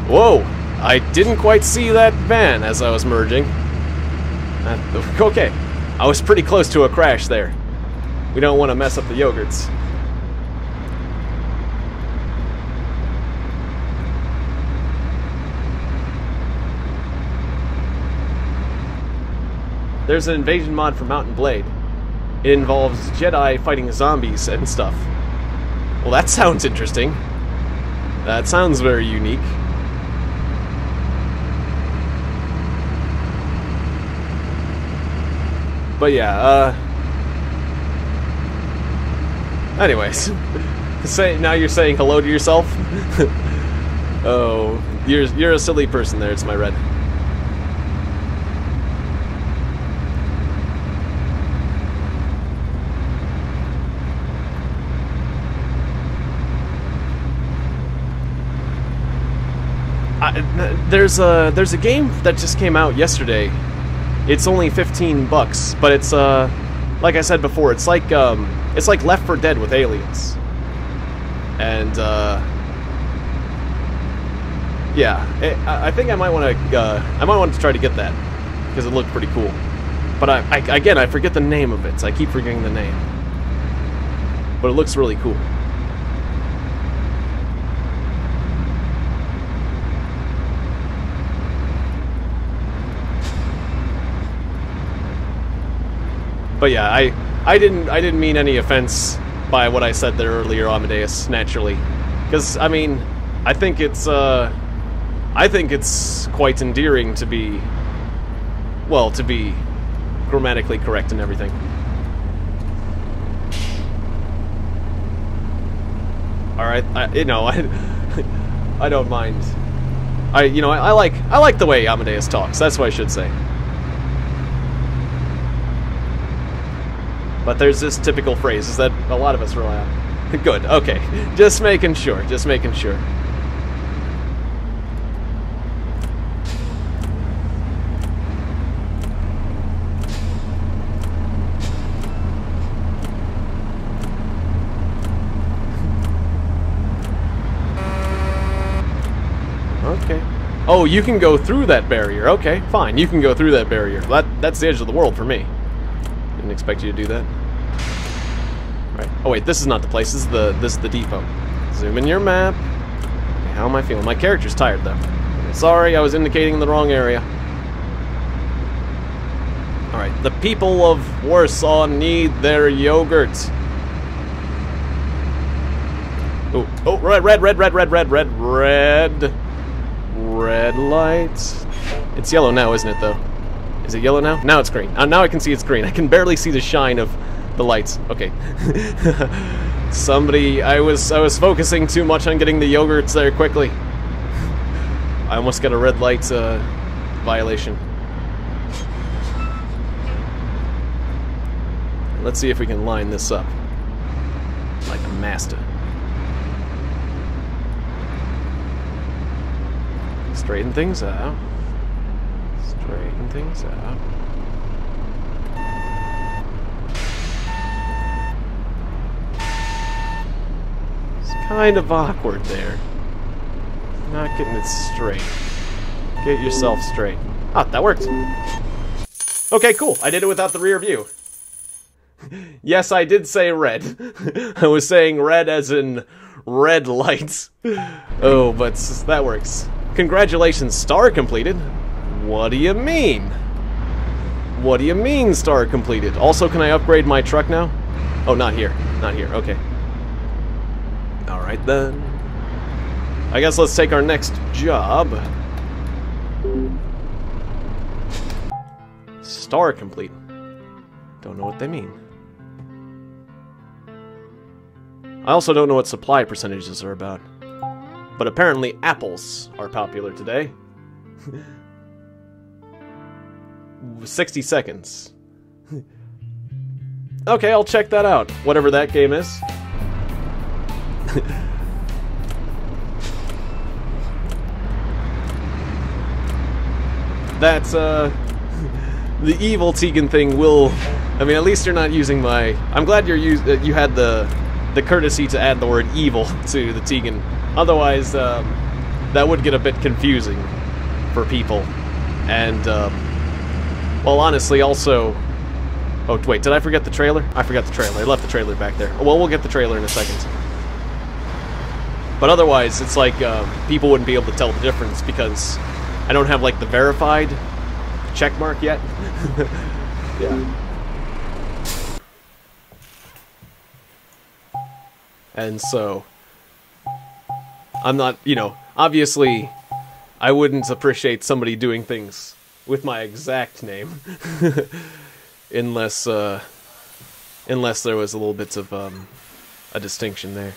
Whoa! I didn't quite see that van as I was merging. Uh, okay, I was pretty close to a crash there. We don't want to mess up the yogurts. There's an invasion mod for Mount & Blade. It involves Jedi fighting zombies and stuff. Well, that sounds interesting. That sounds very unique. But yeah, uh... Anyways. Say, now you're saying hello to yourself? oh, you're, you're a silly person there, it's my red. there's a there's a game that just came out yesterday. It's only 15 bucks, but it's uh like I said before, it's like um it's like Left 4 Dead with aliens. And uh yeah, it, I think I might want to uh, I might want to try to get that because it looked pretty cool. But I, I again I forget the name of it. So I keep forgetting the name. But it looks really cool. But yeah, I I didn't I didn't mean any offense by what I said there earlier, Amadeus. Naturally, because I mean, I think it's uh, I think it's quite endearing to be, well, to be grammatically correct and everything. All right, I, you know, I I don't mind. I you know I, I like I like the way Amadeus talks. That's what I should say. But there's this typical phrase that a lot of us rely on. Good, okay. Just making sure, just making sure. Oh, you can go through that barrier. Okay, fine. You can go through that barrier. That that's the edge of the world for me. Didn't expect you to do that. Right. Oh wait, this is not the place. This is the this is the depot. Zoom in your map. How am I feeling? My character's tired though. Sorry, I was indicating the wrong area. Alright, the people of Warsaw need their yogurt. Oh, oh, red, red, red, red, red, red, red, red. Red lights. It's yellow now, isn't it, though? Is it yellow now? Now it's green. Uh, now I can see it's green. I can barely see the shine of the lights. Okay. Somebody, I was, I was focusing too much on getting the yogurts there quickly. I almost got a red light uh, violation. Let's see if we can line this up like a master. Straighten things out. Straighten things out. It's kind of awkward there. Not getting it straight. Get yourself straight. Ah, that worked. Okay, cool. I did it without the rear view. yes, I did say red. I was saying red as in red lights. Oh, but that works. Congratulations, star completed. What do you mean? What do you mean, star completed? Also, can I upgrade my truck now? Oh, not here. Not here. Okay. Alright then. I guess let's take our next job. Star complete. Don't know what they mean. I also don't know what supply percentages are about. But apparently apples are popular today. 60 seconds. okay, I'll check that out. Whatever that game is. That's, uh... The evil Tiegon thing will... I mean, at least you're not using my... I'm glad you're use, uh, you had the the courtesy to add the word evil to the Tiegon. Otherwise, um, that would get a bit confusing for people. And, um, well, honestly, also... Oh, wait, did I forget the trailer? I forgot the trailer. I left the trailer back there. Well, we'll get the trailer in a second. But otherwise, it's like um, people wouldn't be able to tell the difference because I don't have, like, the verified check mark yet. yeah. And so, I'm not, you know, obviously, I wouldn't appreciate somebody doing things with my exact name. unless, uh, unless there was a little bit of, um, a distinction there.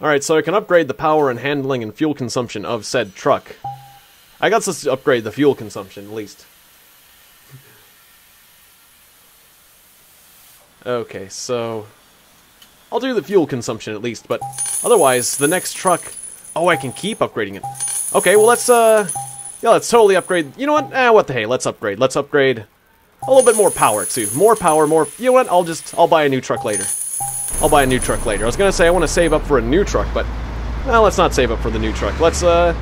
Alright, so I can upgrade the power and handling and fuel consumption of said truck. I got to upgrade the fuel consumption, at least. Okay, so I'll do the fuel consumption at least, but otherwise, the next truck... Oh, I can keep upgrading it. Okay, well, let's, uh... Yeah, let's totally upgrade... You know what? Eh, what the hey, let's upgrade. Let's upgrade a little bit more power, too. More power, more... You know what? I'll just... I'll buy a new truck later. I'll buy a new truck later. I was gonna say I want to save up for a new truck, but... Well, let's not save up for the new truck. Let's, uh...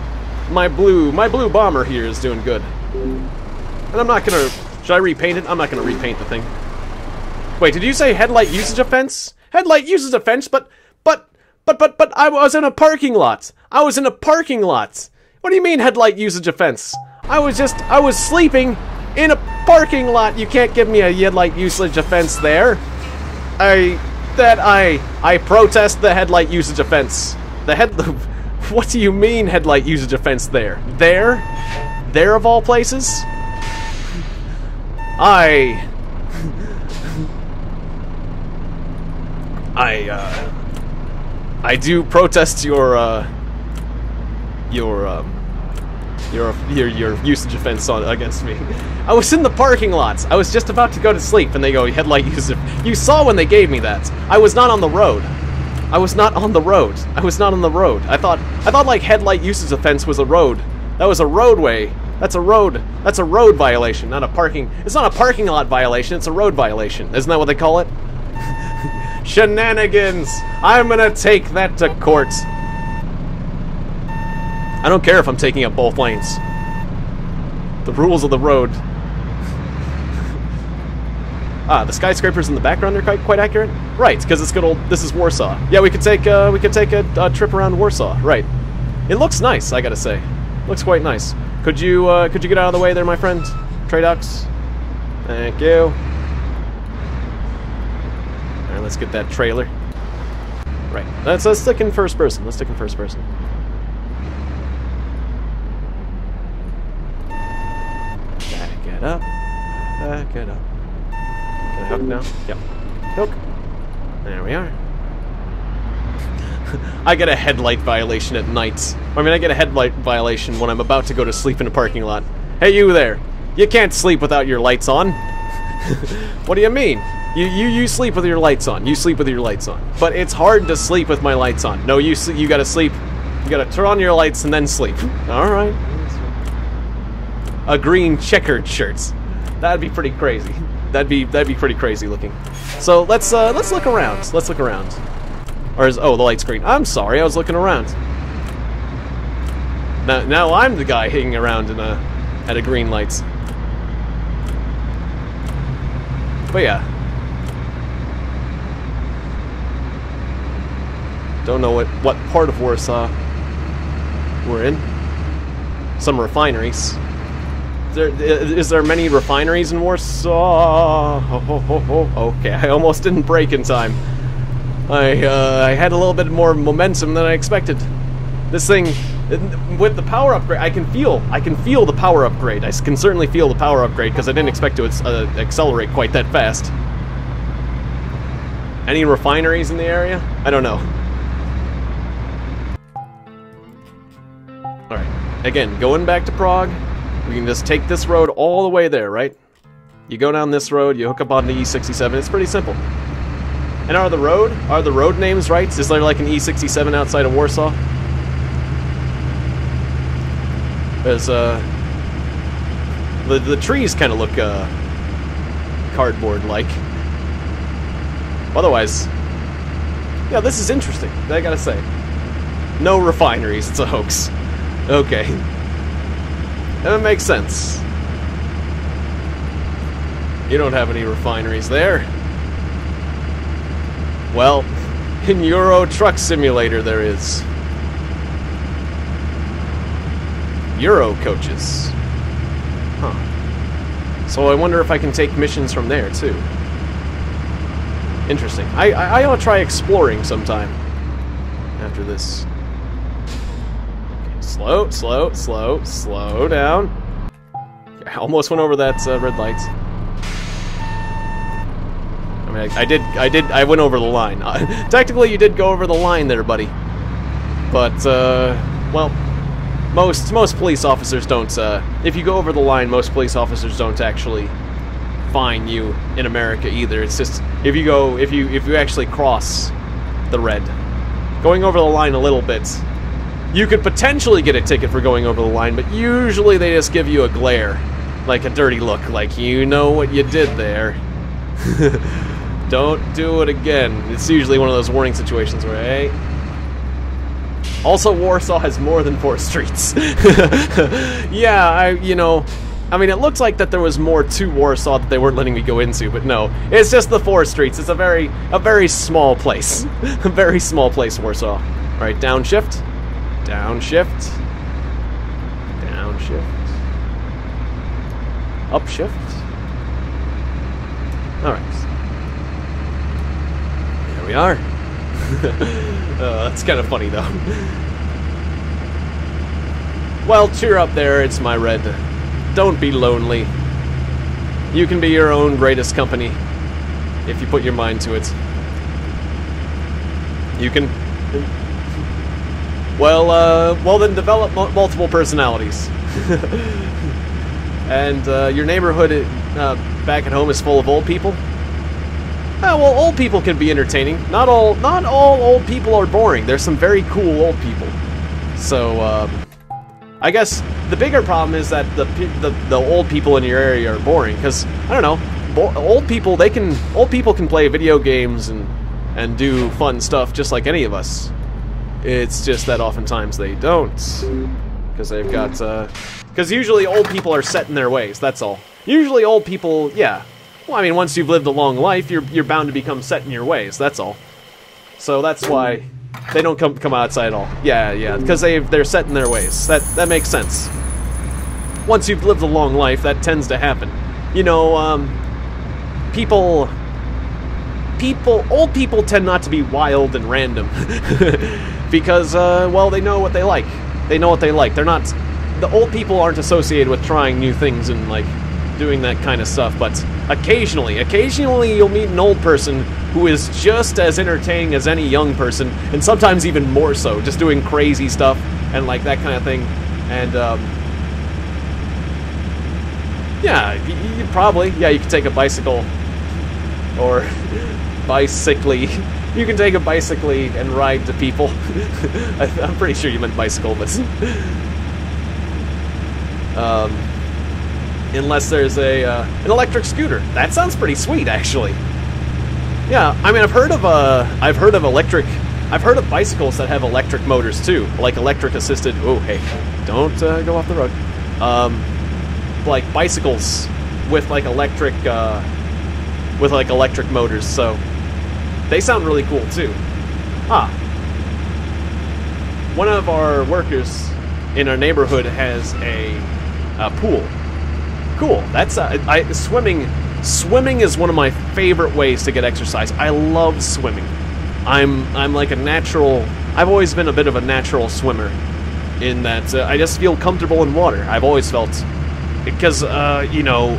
My blue... My blue bomber here is doing good. And I'm not gonna... Should I repaint it? I'm not gonna repaint the thing. Wait, did you say headlight usage offense? Headlight uses offense, but, but, but, but, but I was in a parking lot. I was in a parking lot. What do you mean headlight usage offense? I was just, I was sleeping in a parking lot. You can't give me a headlight usage offense there. I, that I, I protest the headlight usage offense. The head, what do you mean headlight usage offense there? There? There of all places? I I, uh, I do protest your, uh, your, um, your, your, your usage offense on, against me. I was in the parking lots. I was just about to go to sleep, and they go, headlight usage. You saw when they gave me that. I was not on the road. I was not on the road. I was not on the road. I thought, I thought like headlight usage offense was a road. That was a roadway. That's a road. That's a road violation, not a parking. It's not a parking lot violation. It's a road violation. Isn't that what they call it? Shenanigans! I'm gonna take that to court. I don't care if I'm taking up both lanes. The rules of the road. ah, the skyscrapers in the background are quite, quite accurate. Right, because it's good old. This is Warsaw. Yeah, we could take uh, we could take a, a, trip around Warsaw. Right. It looks nice. I gotta say, looks quite nice. Could you uh, could you get out of the way there, my friend? Tradox. Thank you. All right, let's get that trailer. Right. Let's let's stick in first person. Let's stick in first person. It up. Uh, Back it up. Can I hook now? Yep. Hook. There we are. I get a headlight violation at night. I mean, I get a headlight violation when I'm about to go to sleep in a parking lot. Hey, you there. You can't sleep without your lights on. what do you mean? You, you you sleep with your lights on. You sleep with your lights on. But it's hard to sleep with my lights on. No, you you gotta sleep. You gotta turn on your lights and then sleep. All right. A green checkered shirt. That'd be pretty crazy. That'd be that'd be pretty crazy looking. So let's uh, let's look around. Let's look around. Or is oh the light's green? I'm sorry, I was looking around. Now now I'm the guy hanging around in a at a green lights. But yeah. Don't know what, what part of Warsaw we're in. Some refineries. Is there, is there many refineries in Warsaw? Okay, I almost didn't break in time. I, uh, I had a little bit more momentum than I expected. This thing, with the power upgrade, I can feel, I can feel the power upgrade. I can certainly feel the power upgrade because I didn't expect to uh, accelerate quite that fast. Any refineries in the area? I don't know. Alright, again, going back to Prague, we can just take this road all the way there, right? You go down this road, you hook up on the E67, it's pretty simple. And are the road, are the road names right? Is there like an E67 outside of Warsaw? As uh, the the trees kind of look uh, cardboard-like. Otherwise, yeah, this is interesting. I gotta say, no refineries. It's a hoax. Okay, that makes sense. You don't have any refineries there. Well, in Euro Truck Simulator there is. Euro coaches. Huh. So I wonder if I can take missions from there, too. Interesting. I, I, I ought to try exploring sometime. After this. Slow, slow, slow, slow down. I almost went over that uh, red light. I mean, I, I, did, I did, I went over the line. Uh, technically, you did go over the line there, buddy. But, uh, well, most most police officers don't. Uh, if you go over the line, most police officers don't actually fine you in America either. It's just if you go if you if you actually cross the red, going over the line a little bit, you could potentially get a ticket for going over the line, but usually they just give you a glare, like a dirty look, like you know what you did there. don't do it again. It's usually one of those warning situations where, hey, also, Warsaw has more than four streets. yeah, I, you know, I mean, it looks like that there was more to Warsaw that they weren't letting me go into, but no, it's just the four streets. It's a very, a very small place, a very small place, Warsaw. All right, downshift, downshift, downshift, upshift. All right, there we are. uh, that's kind of funny, though. well, cheer up there, it's my red. Don't be lonely. You can be your own greatest company if you put your mind to it. You can... Well, uh, well then develop multiple personalities. and uh, your neighborhood uh, back at home is full of old people? Ah, well, old people can be entertaining. Not all, not all old people are boring. There's some very cool old people. So, um, I guess the bigger problem is that the the, the old people in your area are boring. Because I don't know, old people they can old people can play video games and and do fun stuff just like any of us. It's just that oftentimes they don't. because they've got because usually old people are set in their ways. That's all. Usually old people, yeah. Well, I mean, once you've lived a long life, you're you're bound to become set in your ways. That's all. So that's why they don't come come outside at all. Yeah, yeah, because they they're set in their ways. That that makes sense. Once you've lived a long life, that tends to happen. You know, um, people people old people tend not to be wild and random because uh, well they know what they like they know what they like they're not the old people aren't associated with trying new things and like doing that kind of stuff but occasionally occasionally you'll meet an old person who is just as entertaining as any young person and sometimes even more so just doing crazy stuff and like that kind of thing and um, yeah you, you probably yeah you could take a bicycle or bicycly. You can take a bicycly and ride to people. I'm pretty sure you meant bicycle, but um, unless there's a uh, an electric scooter. That sounds pretty sweet, actually. Yeah, I mean, I've heard of uh, I've heard of electric. I've heard of bicycles that have electric motors too, like electric assisted. Oh, hey, don't uh, go off the road. Um, like bicycles with like electric uh, with like electric motors. So they sound really cool too. Ah. One of our workers in our neighborhood has a, a pool. Cool. That's uh, I swimming. Swimming is one of my favorite ways to get exercise. I love swimming. I'm I'm like a natural. I've always been a bit of a natural swimmer, in that uh, I just feel comfortable in water. I've always felt because uh, you know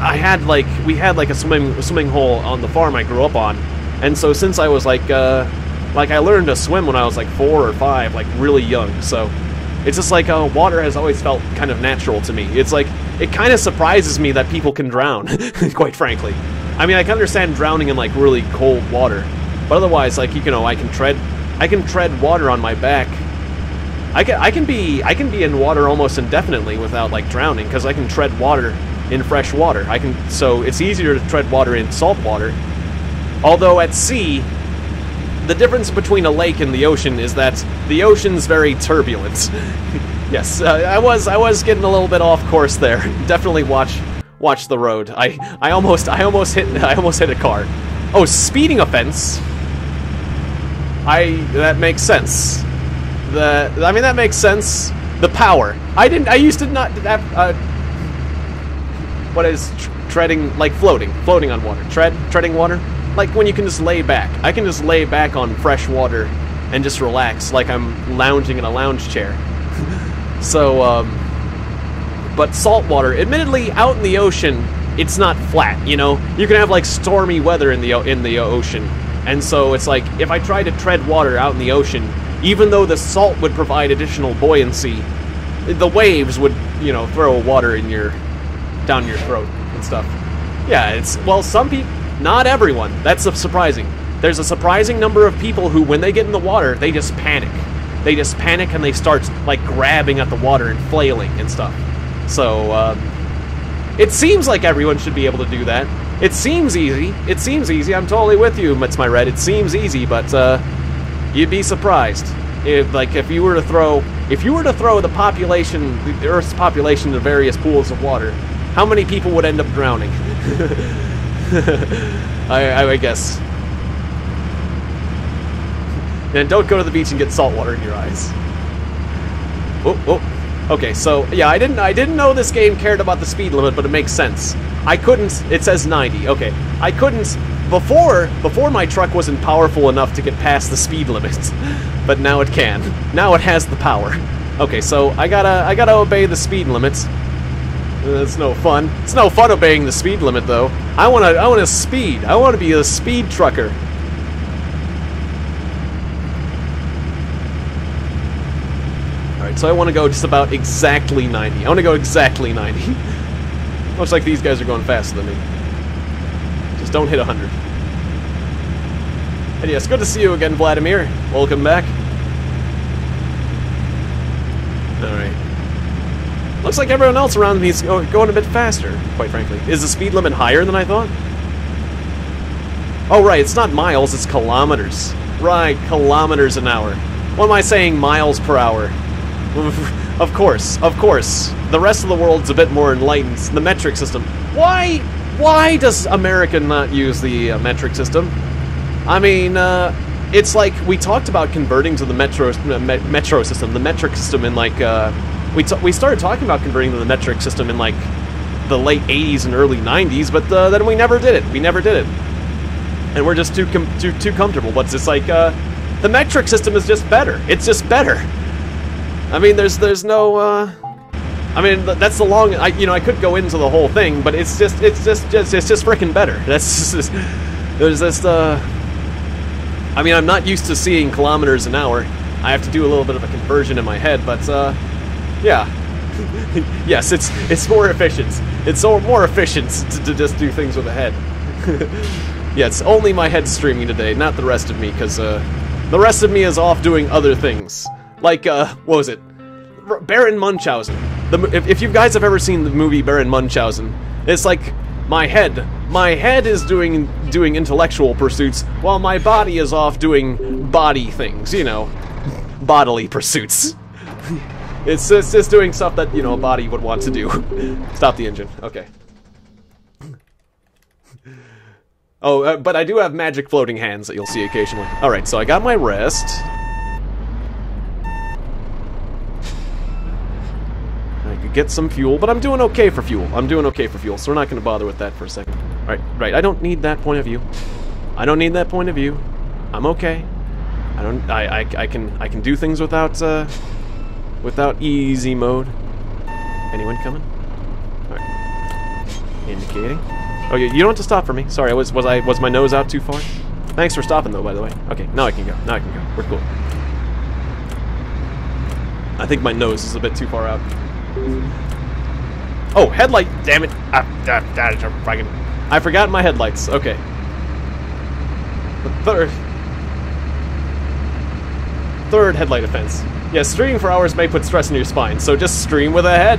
I had like we had like a swimming swimming hole on the farm I grew up on, and so since I was like, uh, like I learned to swim when I was like four or five, like really young. So it's just like uh, water has always felt kind of natural to me. It's like it kind of surprises me that people can drown, quite frankly. I mean, I can understand drowning in like really cold water, but otherwise, like you know, I can tread, I can tread water on my back. I can, I can be, I can be in water almost indefinitely without like drowning because I can tread water in fresh water. I can, so it's easier to tread water in salt water Although at sea, the difference between a lake and the ocean is that the ocean's very turbulent. yes, uh, I was I was getting a little bit off course there. Definitely watch watch the road. I I almost I almost hit I almost hit a car. Oh, speeding offense. I that makes sense. The I mean that makes sense. The power. I didn't I used to not have uh, what is tr treading like floating, floating on water. Tread treading water like when you can just lay back. I can just lay back on fresh water and just relax like I'm lounging in a lounge chair. so, um, but salt water, admittedly, out in the ocean, it's not flat. You know, you can have like stormy weather in the in the ocean, and so it's like if I try to tread water out in the ocean, even though the salt would provide additional buoyancy, the waves would you know throw water in your down your throat and stuff. Yeah, it's well, some people not everyone. That's surprising. There's a surprising number of people who, when they get in the water, they just panic. They just panic and they start, like, grabbing at the water and flailing and stuff. So, um, it seems like everyone should be able to do that. It seems easy. It seems easy. I'm totally with you, It's my red. It seems easy, but, uh, you'd be surprised. If, like, if you were to throw, if you were to throw the population, the Earth's population to various pools of water, how many people would end up drowning? I, I guess. And don't go to the beach and get salt water in your eyes. Oh, oh. Okay, so yeah, I didn't I didn't know this game cared about the speed limit, but it makes sense. I couldn't it says 90. Okay. I couldn't before before my truck wasn't powerful enough to get past the speed limit. But now it can. Now it has the power. Okay, so I gotta I gotta obey the speed limits. It's no fun. It's no fun obeying the speed limit, though. I want to. I want to speed. I want to be a speed trucker. All right, so I want to go just about exactly 90. I want to go exactly 90. Looks like these guys are going faster than me. Just don't hit 100. And yes, good to see you again, Vladimir. Welcome back. Alright. Looks like everyone else around me is going a bit faster, quite frankly. Is the speed limit higher than I thought? Oh, right, it's not miles, it's kilometers. Right, kilometers an hour. What am I saying, miles per hour? of course, of course. The rest of the world's a bit more enlightened. The metric system. Why? Why does America not use the uh, metric system? I mean, uh, it's like we talked about converting to the metro uh, me metro system, the metric system, in like we we started talking about converting to the metric system in like the late 80s and early 90s, but uh, then we never did it. We never did it, and we're just too too too comfortable. But it's like uh, the metric system is just better. It's just better. I mean, there's there's no. Uh, I mean, that's the long. I you know I could go into the whole thing, but it's just it's just, just it's just freaking better. That's just there's just uh. I mean, I'm not used to seeing kilometers an hour. I have to do a little bit of a conversion in my head, but uh, yeah. yes, it's it's more efficient. It's more efficient to, to just do things with a head. yeah, it's only my head streaming today, not the rest of me, because uh, the rest of me is off doing other things. Like, uh, what was it? R Baron Munchausen. The, if, if you guys have ever seen the movie Baron Munchausen, it's like my head. My head is doing doing intellectual pursuits, while my body is off doing body things, you know, bodily pursuits. It's, it's just doing stuff that, you know, a body would want to do. Stop the engine. Okay. Oh, uh, but I do have magic floating hands that you'll see occasionally. Alright, so I got my rest. I could get some fuel, but I'm doing okay for fuel. I'm doing okay for fuel, so we're not going to bother with that for a second. Alright, right, I don't need that point of view. I don't need that point of view. I'm okay. I don't, I, I, I can, I can do things without, uh, without easy mode. Anyone coming? Alright. Indicating. Oh, you, you don't have to stop for me. Sorry, was, was I, was my nose out too far? Thanks for stopping though, by the way. Okay, now I can go. Now I can go. We're cool. I think my nose is a bit too far out. Oh, headlight! Damn it! Ah, ah, I forgot my headlights. Okay. The third... Third headlight offense. Yes, yeah, streaming for hours may put stress in your spine, so just stream with a head.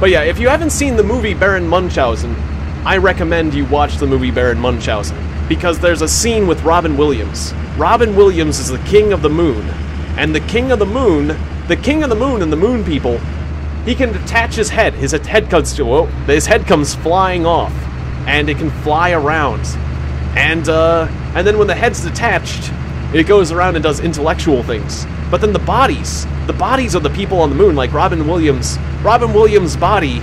But yeah, if you haven't seen the movie Baron Munchausen, I recommend you watch the movie Baron Munchausen, because there's a scene with Robin Williams. Robin Williams is the king of the moon, and the king of the moon, the king of the moon and the moon people he can detach his head. His head comes to whoa, his head comes flying off, and it can fly around. And uh, and then when the head's detached, it goes around and does intellectual things. But then the bodies, the bodies of the people on the moon, like Robin Williams, Robin Williams' body,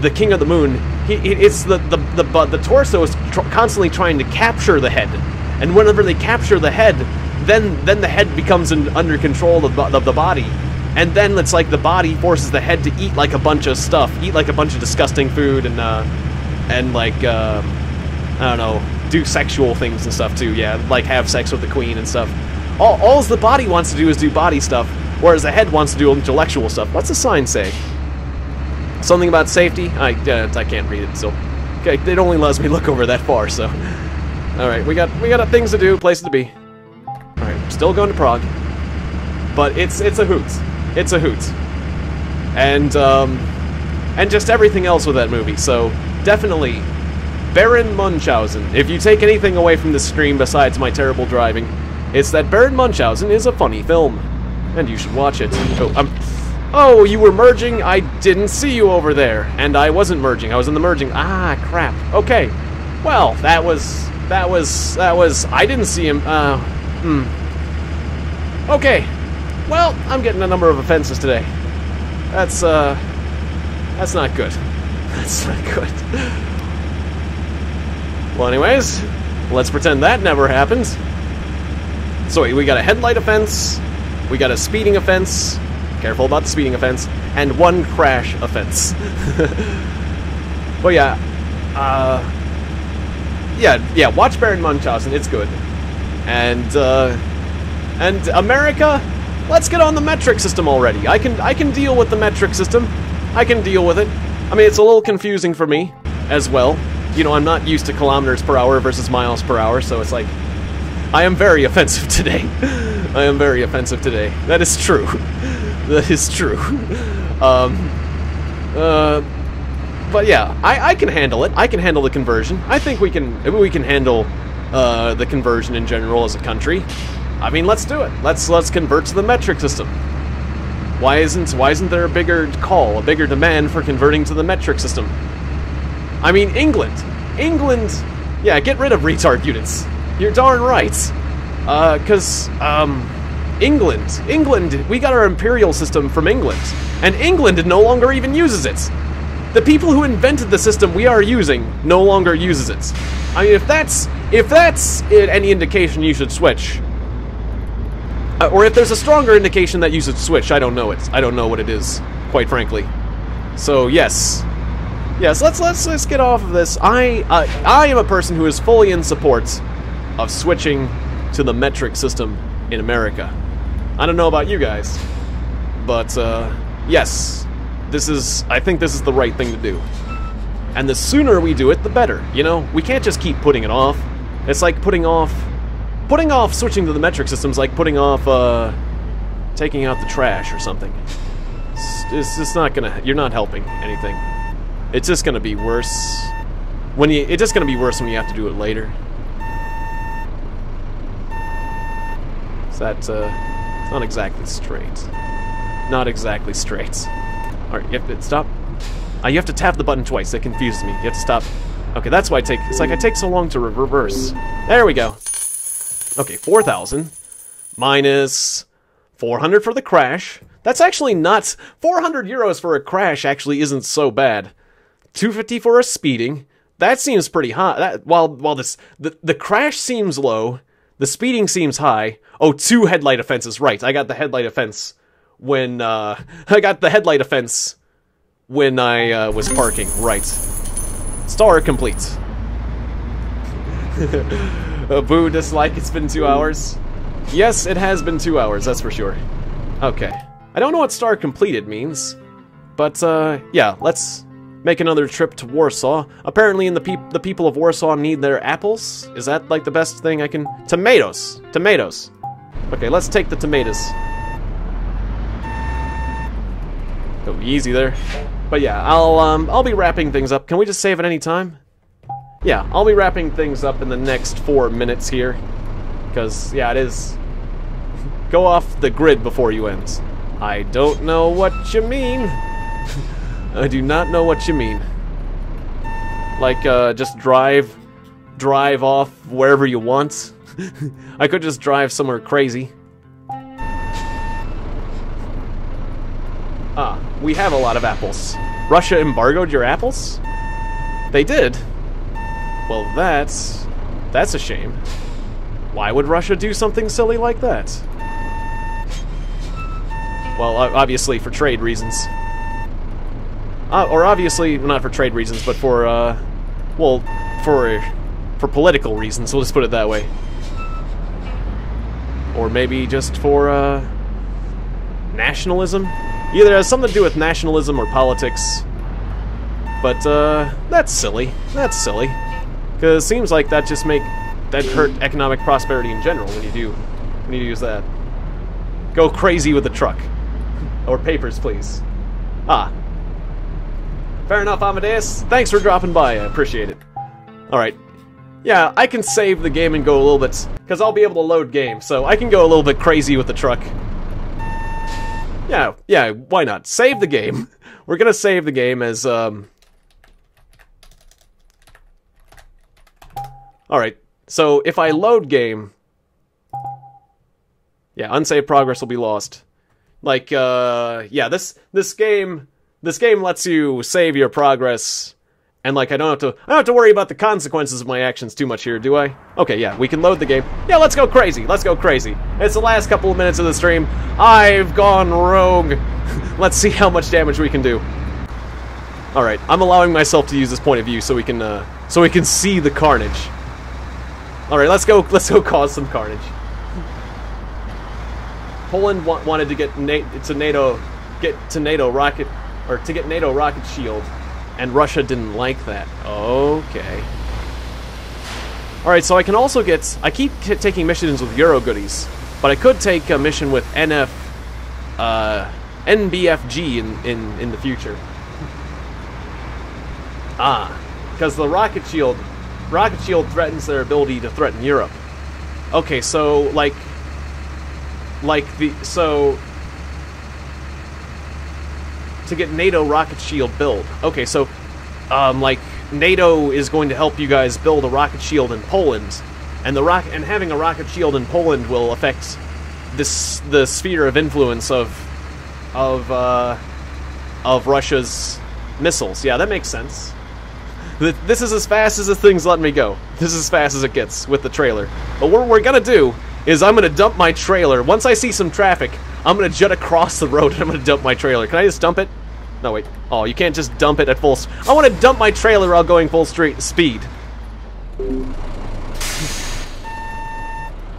the King of the Moon, he, it's the the the, the torso is tr constantly trying to capture the head, and whenever they capture the head, then then the head becomes in, under control of, of the body, and then it's like the body forces the head to eat like a bunch of stuff, eat like a bunch of disgusting food, and uh, and like uh, I don't know, do sexual things and stuff too. Yeah, like have sex with the queen and stuff. All all the body wants to do is do body stuff, whereas the head wants to do intellectual stuff. What's the sign say? Something about safety? I uh, I can't read it. So, okay, it only lets me look over that far. So, all right, we got we got things to do, places to be. All right, still going to Prague, but it's it's a hoot. It's a hoot. And, um, and just everything else with that movie. So, definitely, Baron Munchausen. If you take anything away from this stream besides my terrible driving, it's that Baron Munchausen is a funny film. And you should watch it. Oh, um, oh, you were merging? I didn't see you over there. And I wasn't merging. I was in the merging. Ah, crap. Okay. Well, that was... That was... That was... I didn't see him. Uh... Hmm. Okay. Well, I'm getting a number of offenses today. That's, uh... That's not good. That's not good. Well, anyways, let's pretend that never happened. So we got a headlight offense, we got a speeding offense, careful about the speeding offense, and one crash offense. well, yeah, uh... Yeah, yeah, watch Baron Munchausen, it's good. And, uh... And America, let's get on the metric system already. I can I can deal with the metric system. I can deal with it. I mean, it's a little confusing for me as well. You know, I'm not used to kilometers per hour versus miles per hour, so it's like I am very offensive today. I am very offensive today. That is true. that is true. Um, uh, but yeah, I, I can handle it. I can handle the conversion. I think we can we can handle uh, the conversion in general as a country. I mean, let's do it. Let's let's convert to the metric system. Why isn't why isn't there a bigger call, a bigger demand for converting to the metric system? I mean, England, England, yeah, get rid of retard units. You're darn right. Uh, cause um, England, England, we got our imperial system from England, and England no longer even uses it. The people who invented the system we are using no longer uses it. I mean, if that's if that's any indication, you should switch. Uh, or if there's a stronger indication that you should switch, I don't know it. I don't know what it is, quite frankly. So yes, yes. Let's let's let's get off of this. I uh, I am a person who is fully in support of switching to the metric system in America. I don't know about you guys, but uh, yes, this is. I think this is the right thing to do. And the sooner we do it, the better. You know, we can't just keep putting it off. It's like putting off Putting off switching to the metric system is like putting off, uh, taking out the trash or something. It's, it's just not gonna, you're not helping anything. It's just gonna be worse. When you, it's just gonna be worse when you have to do it later. Is that, uh, it's not exactly straight. Not exactly straight. Alright, you have to stop. Uh, you have to tap the button twice, that confuses me. You have to stop. Okay, that's why I take, it's like I take so long to re reverse. There we go. Okay, 4,000 minus 400 for the crash. That's actually nuts. 400 euros for a crash actually isn't so bad. 250 for a speeding. That seems pretty high. That, while while this the, the crash seems low, the speeding seems high. Oh, two headlight offenses. Right, I got the headlight offense when uh, I got the headlight offense when I uh, was parking. Right. Star complete. A boo dislike, it's been two hours. Yes, it has been two hours, that's for sure. Okay. I don't know what star completed means, but, uh, yeah, let's make another trip to Warsaw. Apparently in the, peop the people of Warsaw need their apples? Is that, like, the best thing I can... Tomatoes! Tomatoes! Okay, let's take the tomatoes. Go easy there. But yeah, I'll, um, I'll be wrapping things up. Can we just save at any time? yeah, I'll be wrapping things up in the next four minutes here. Because, yeah, it is... Go off the grid before you end. I don't know what you mean. I do not know what you mean. Like, uh, just drive... Drive off wherever you want. I could just drive somewhere crazy. Ah, we have a lot of apples. Russia embargoed your apples? They did. Well, that's... that's a shame. Why would Russia do something silly like that? Well, obviously for trade reasons. Uh, or obviously, not for trade reasons, but for, uh, well, for, for political reasons, we'll just put it that way. Or maybe just for, uh, nationalism? Either has something to do with nationalism or politics. But, uh, that's silly. That's silly. Because it seems like that just make that hurt economic prosperity in general when you do when you use that. Go crazy with the truck. Or papers, please. Ah. Fair enough, Amadeus. Thanks for dropping by. I appreciate it. Alright. Yeah, I can save the game and go a little bit... Because I'll be able to load game, so I can go a little bit crazy with the truck. Yeah, yeah, why not? Save the game. We're gonna save the game as, um... Alright, so if I load game... Yeah, unsaved progress will be lost. Like, uh, yeah, this, this game, this game lets you save your progress, and like, I don't have to, I don't have to worry about the consequences of my actions too much here, do I? Okay, yeah, we can load the game. Yeah, let's go crazy, let's go crazy. It's the last couple of minutes of the stream. I've gone rogue. let's see how much damage we can do. Alright, I'm allowing myself to use this point of view so we can, uh, so we can see the carnage. All right, let's go. Let's go cause some carnage. Poland wa wanted to get Na to NATO, get to NATO rocket, or to get NATO rocket shield, and Russia didn't like that. Okay. All right, so I can also get. I keep taking missions with Euro goodies, but I could take a mission with NF, uh, NBFC in in in the future. Ah, because the rocket shield Rocket Shield threatens their ability to threaten Europe. Okay, so like like the so to get NATO rocket shield build. Okay, so, um, like, NATO is going to help you guys build a rocket shield in Poland, and the rock and having a rocket shield in Poland will affect this the sphere of influence of of uh, of Russia's missiles. Yeah, that makes sense. This is as fast as this thing's letting me go. This is as fast as it gets with the trailer. But what we're gonna do is I'm gonna dump my trailer. Once I see some traffic, I'm gonna jut across the road and I'm gonna dump my trailer. Can I just dump it? No, wait. Oh, you can't just dump it at full. I want to dump my trailer while going full street speed.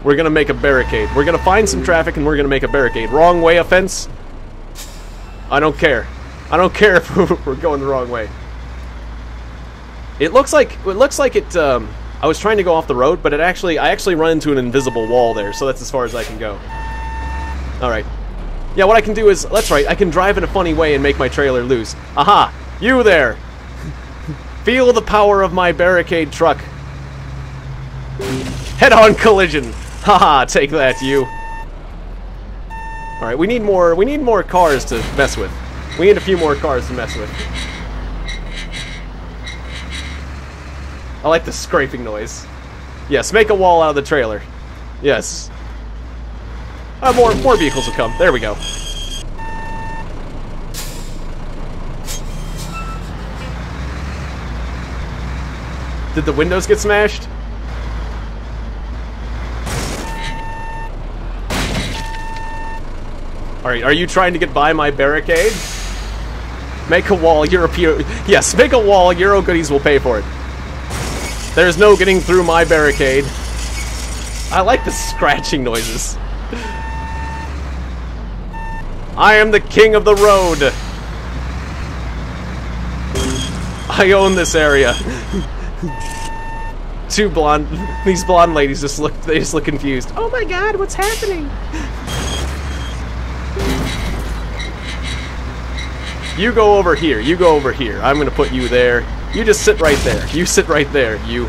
We're gonna make a barricade. We're gonna find some traffic and we're gonna make a barricade. Wrong way offense. I don't care. I don't care if we're going the wrong way. It looks like it looks like it. Um, I was trying to go off the road, but it actually I actually run into an invisible wall there, so that's as far as I can go. All right. Yeah, what I can do is that's right. I can drive in a funny way and make my trailer loose. Aha! You there! Feel the power of my barricade truck. Head-on collision. Haha! Take that, you. All right, we need more. We need more cars to mess with. We need a few more cars to mess with. I like the scraping noise. Yes, make a wall out of the trailer. Yes. Uh, more more vehicles will come. There we go. Did the windows get smashed? Alright, are you trying to get by my barricade? Make a wall, European... Yes, make a wall, Euro goodies will pay for it. There's no getting through my barricade. I like the scratching noises. I am the king of the road. I own this area. Two blonde, these blonde ladies just look, they just look confused. Oh my god, what's happening? You go over here, you go over here. I'm gonna put you there. You just sit right there. You sit right there, you.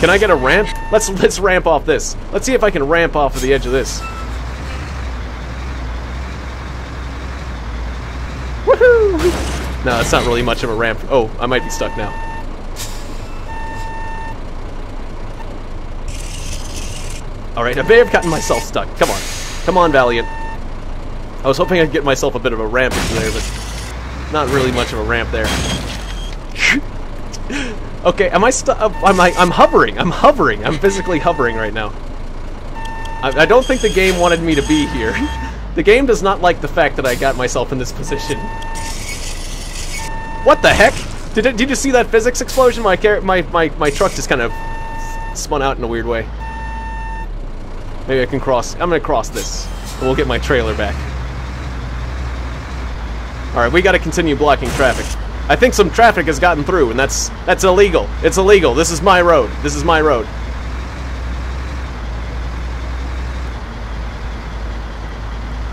Can I get a ramp? Let's let's ramp off this. Let's see if I can ramp off of the edge of this. No, it's not really much of a ramp. Oh, I might be stuck now. Alright, I may have gotten myself stuck. Come on. Come on, Valiant. I was hoping I'd get myself a bit of a ramp into there, but not really much of a ramp there. okay, am I stuck? Uh, I'm like, I'm hovering. I'm hovering. I'm physically hovering right now. I, I don't think the game wanted me to be here. the game does not like the fact that I got myself in this position. What the heck? Did it, did you see that physics explosion? My my my my truck just kind of spun out in a weird way. Maybe I can cross. I'm gonna cross this. We'll get my trailer back. Alright, we gotta continue blocking traffic. I think some traffic has gotten through, and that's that's illegal. It's illegal. This is my road. This is my road.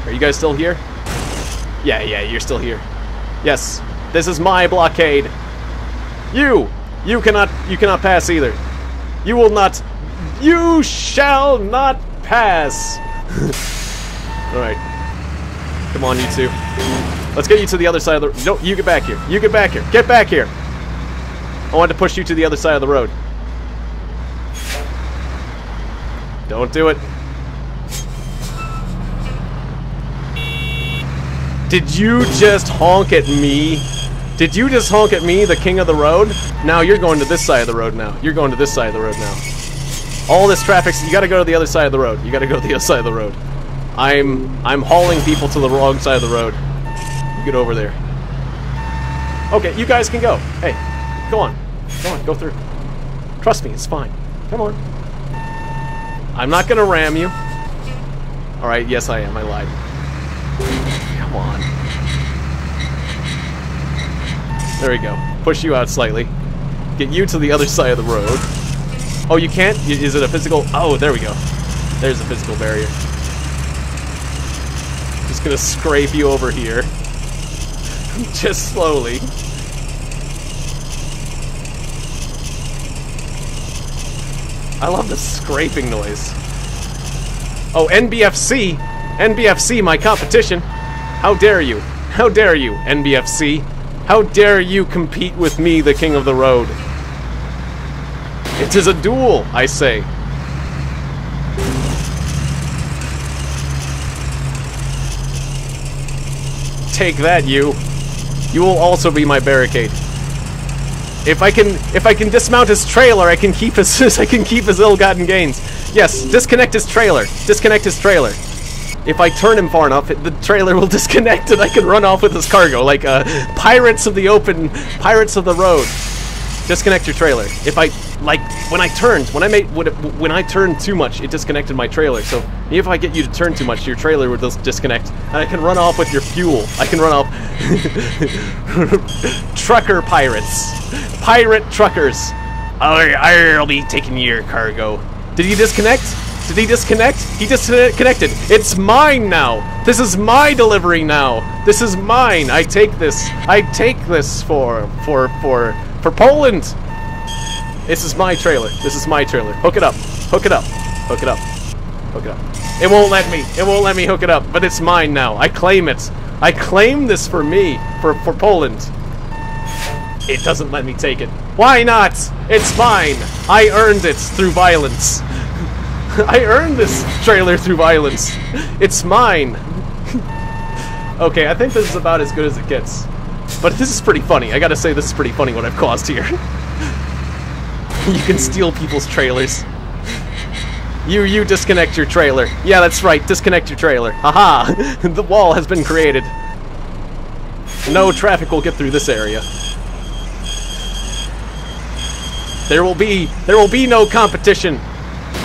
Are you guys still here? Yeah, yeah, you're still here. Yes, this is my blockade. You! You cannot you cannot pass either. You will not you shall not pass. Alright. Come on, you two. Let's get you to the other side of the No, you get back here. You get back here. Get back here. I want to push you to the other side of the road. Don't do it. Did you just honk at me? Did you just honk at me, the king of the road? Now you're going to this side of the road now. You're going to this side of the road now. All this traffic, you gotta go to the other side of the road. You gotta go to the other side of the road. I'm I'm hauling people to the wrong side of the road. You get over there. Okay, you guys can go. Hey, go on. Go on, go through. Trust me, it's fine. Come on. I'm not gonna ram you. Alright, yes I am, I lied. Come on. There we go. Push you out slightly. Get you to the other side of the road. Oh, you can't? Is it a physical? Oh, there we go. There's a physical barrier. Just gonna scrape you over here. Just slowly. I love the scraping noise. Oh, NBFC! NBFC, my competition! How dare you! How dare you, NBFC? How dare you compete with me, the king of the road? It is a duel, I say. Take that, you. You will also be my barricade. If I can, if I can dismount his trailer, I can keep his, I can keep his ill-gotten gains. Yes, disconnect his trailer. Disconnect his trailer. If I turn him far enough, the trailer will disconnect and I can run off with his cargo, like uh, pirates of the open, pirates of the road. Disconnect your trailer. If I, like, when I turned, when I made, when, it, when I turned too much, it disconnected my trailer. So if I get you to turn too much, your trailer will just disconnect, and I can run off with your fuel. I can run off. Trucker pirates, pirate truckers. I, I'll be taking your cargo. Did you disconnect? Did he disconnect? He disconnected. It's mine now. This is my delivery now. This is mine. I take this. I take this for for for for Poland. This is my trailer. This is my trailer. Hook it up. Hook it up. Hook it up. Hook it up. It won't let me. It won't let me hook it up, but it's mine now. I claim it. I claim this for me, for for Poland. It doesn't let me take it. Why not? It's mine. I earned it through violence. I earned this trailer through violence. It's mine. okay, I think this is about as good as it gets. But this is pretty funny. I gotta say, this is pretty funny what I've caused here. you can steal people's trailers. You, you disconnect your trailer. Yeah, that's right, disconnect your trailer. Haha! the wall has been created. No traffic will get through this area. There will be, there will be no competition.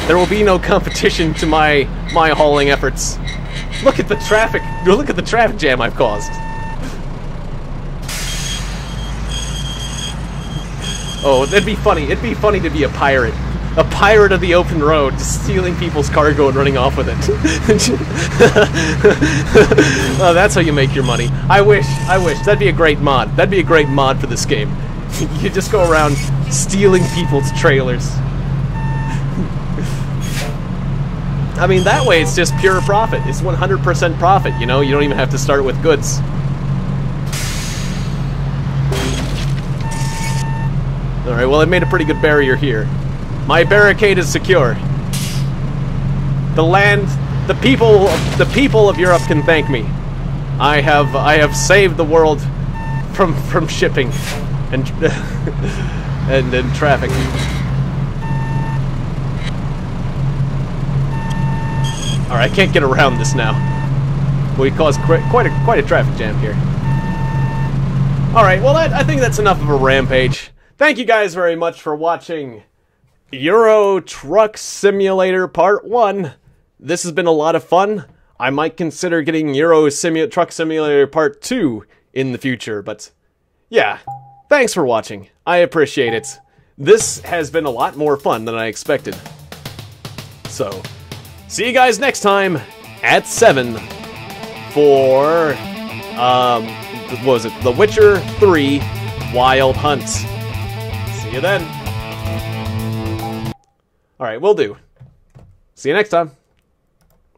There will be no competition to my my hauling efforts. Look at the traffic. Look at the traffic jam I've caused. Oh, that'd be funny. It'd be funny to be a pirate. A pirate of the open road, just stealing people's cargo and running off with it. oh, that's how you make your money. I wish, I wish. That'd be a great mod. That'd be a great mod for this game. you just go around stealing people's trailers. I mean, that way it's just pure profit. It's 100% profit, you know? You don't even have to start with goods. Alright, well, I made a pretty good barrier here. My barricade is secure. The land, the people, the people of Europe can thank me. I have, I have saved the world from, from shipping and, and, and traffic. Alright, I can't get around this now. We caused quite a quite a traffic jam here. Alright, well I think that's enough of a rampage. Thank you guys very much for watching Euro Truck Simulator Part 1. This has been a lot of fun. I might consider getting Euro Simu Truck Simulator Part 2 in the future, but yeah. Thanks for watching. I appreciate it. This has been a lot more fun than I expected. So, See you guys next time at 7 for, um, what was it? The Witcher 3 Wild Hunt. See you then. Alright, we will do. See you next time.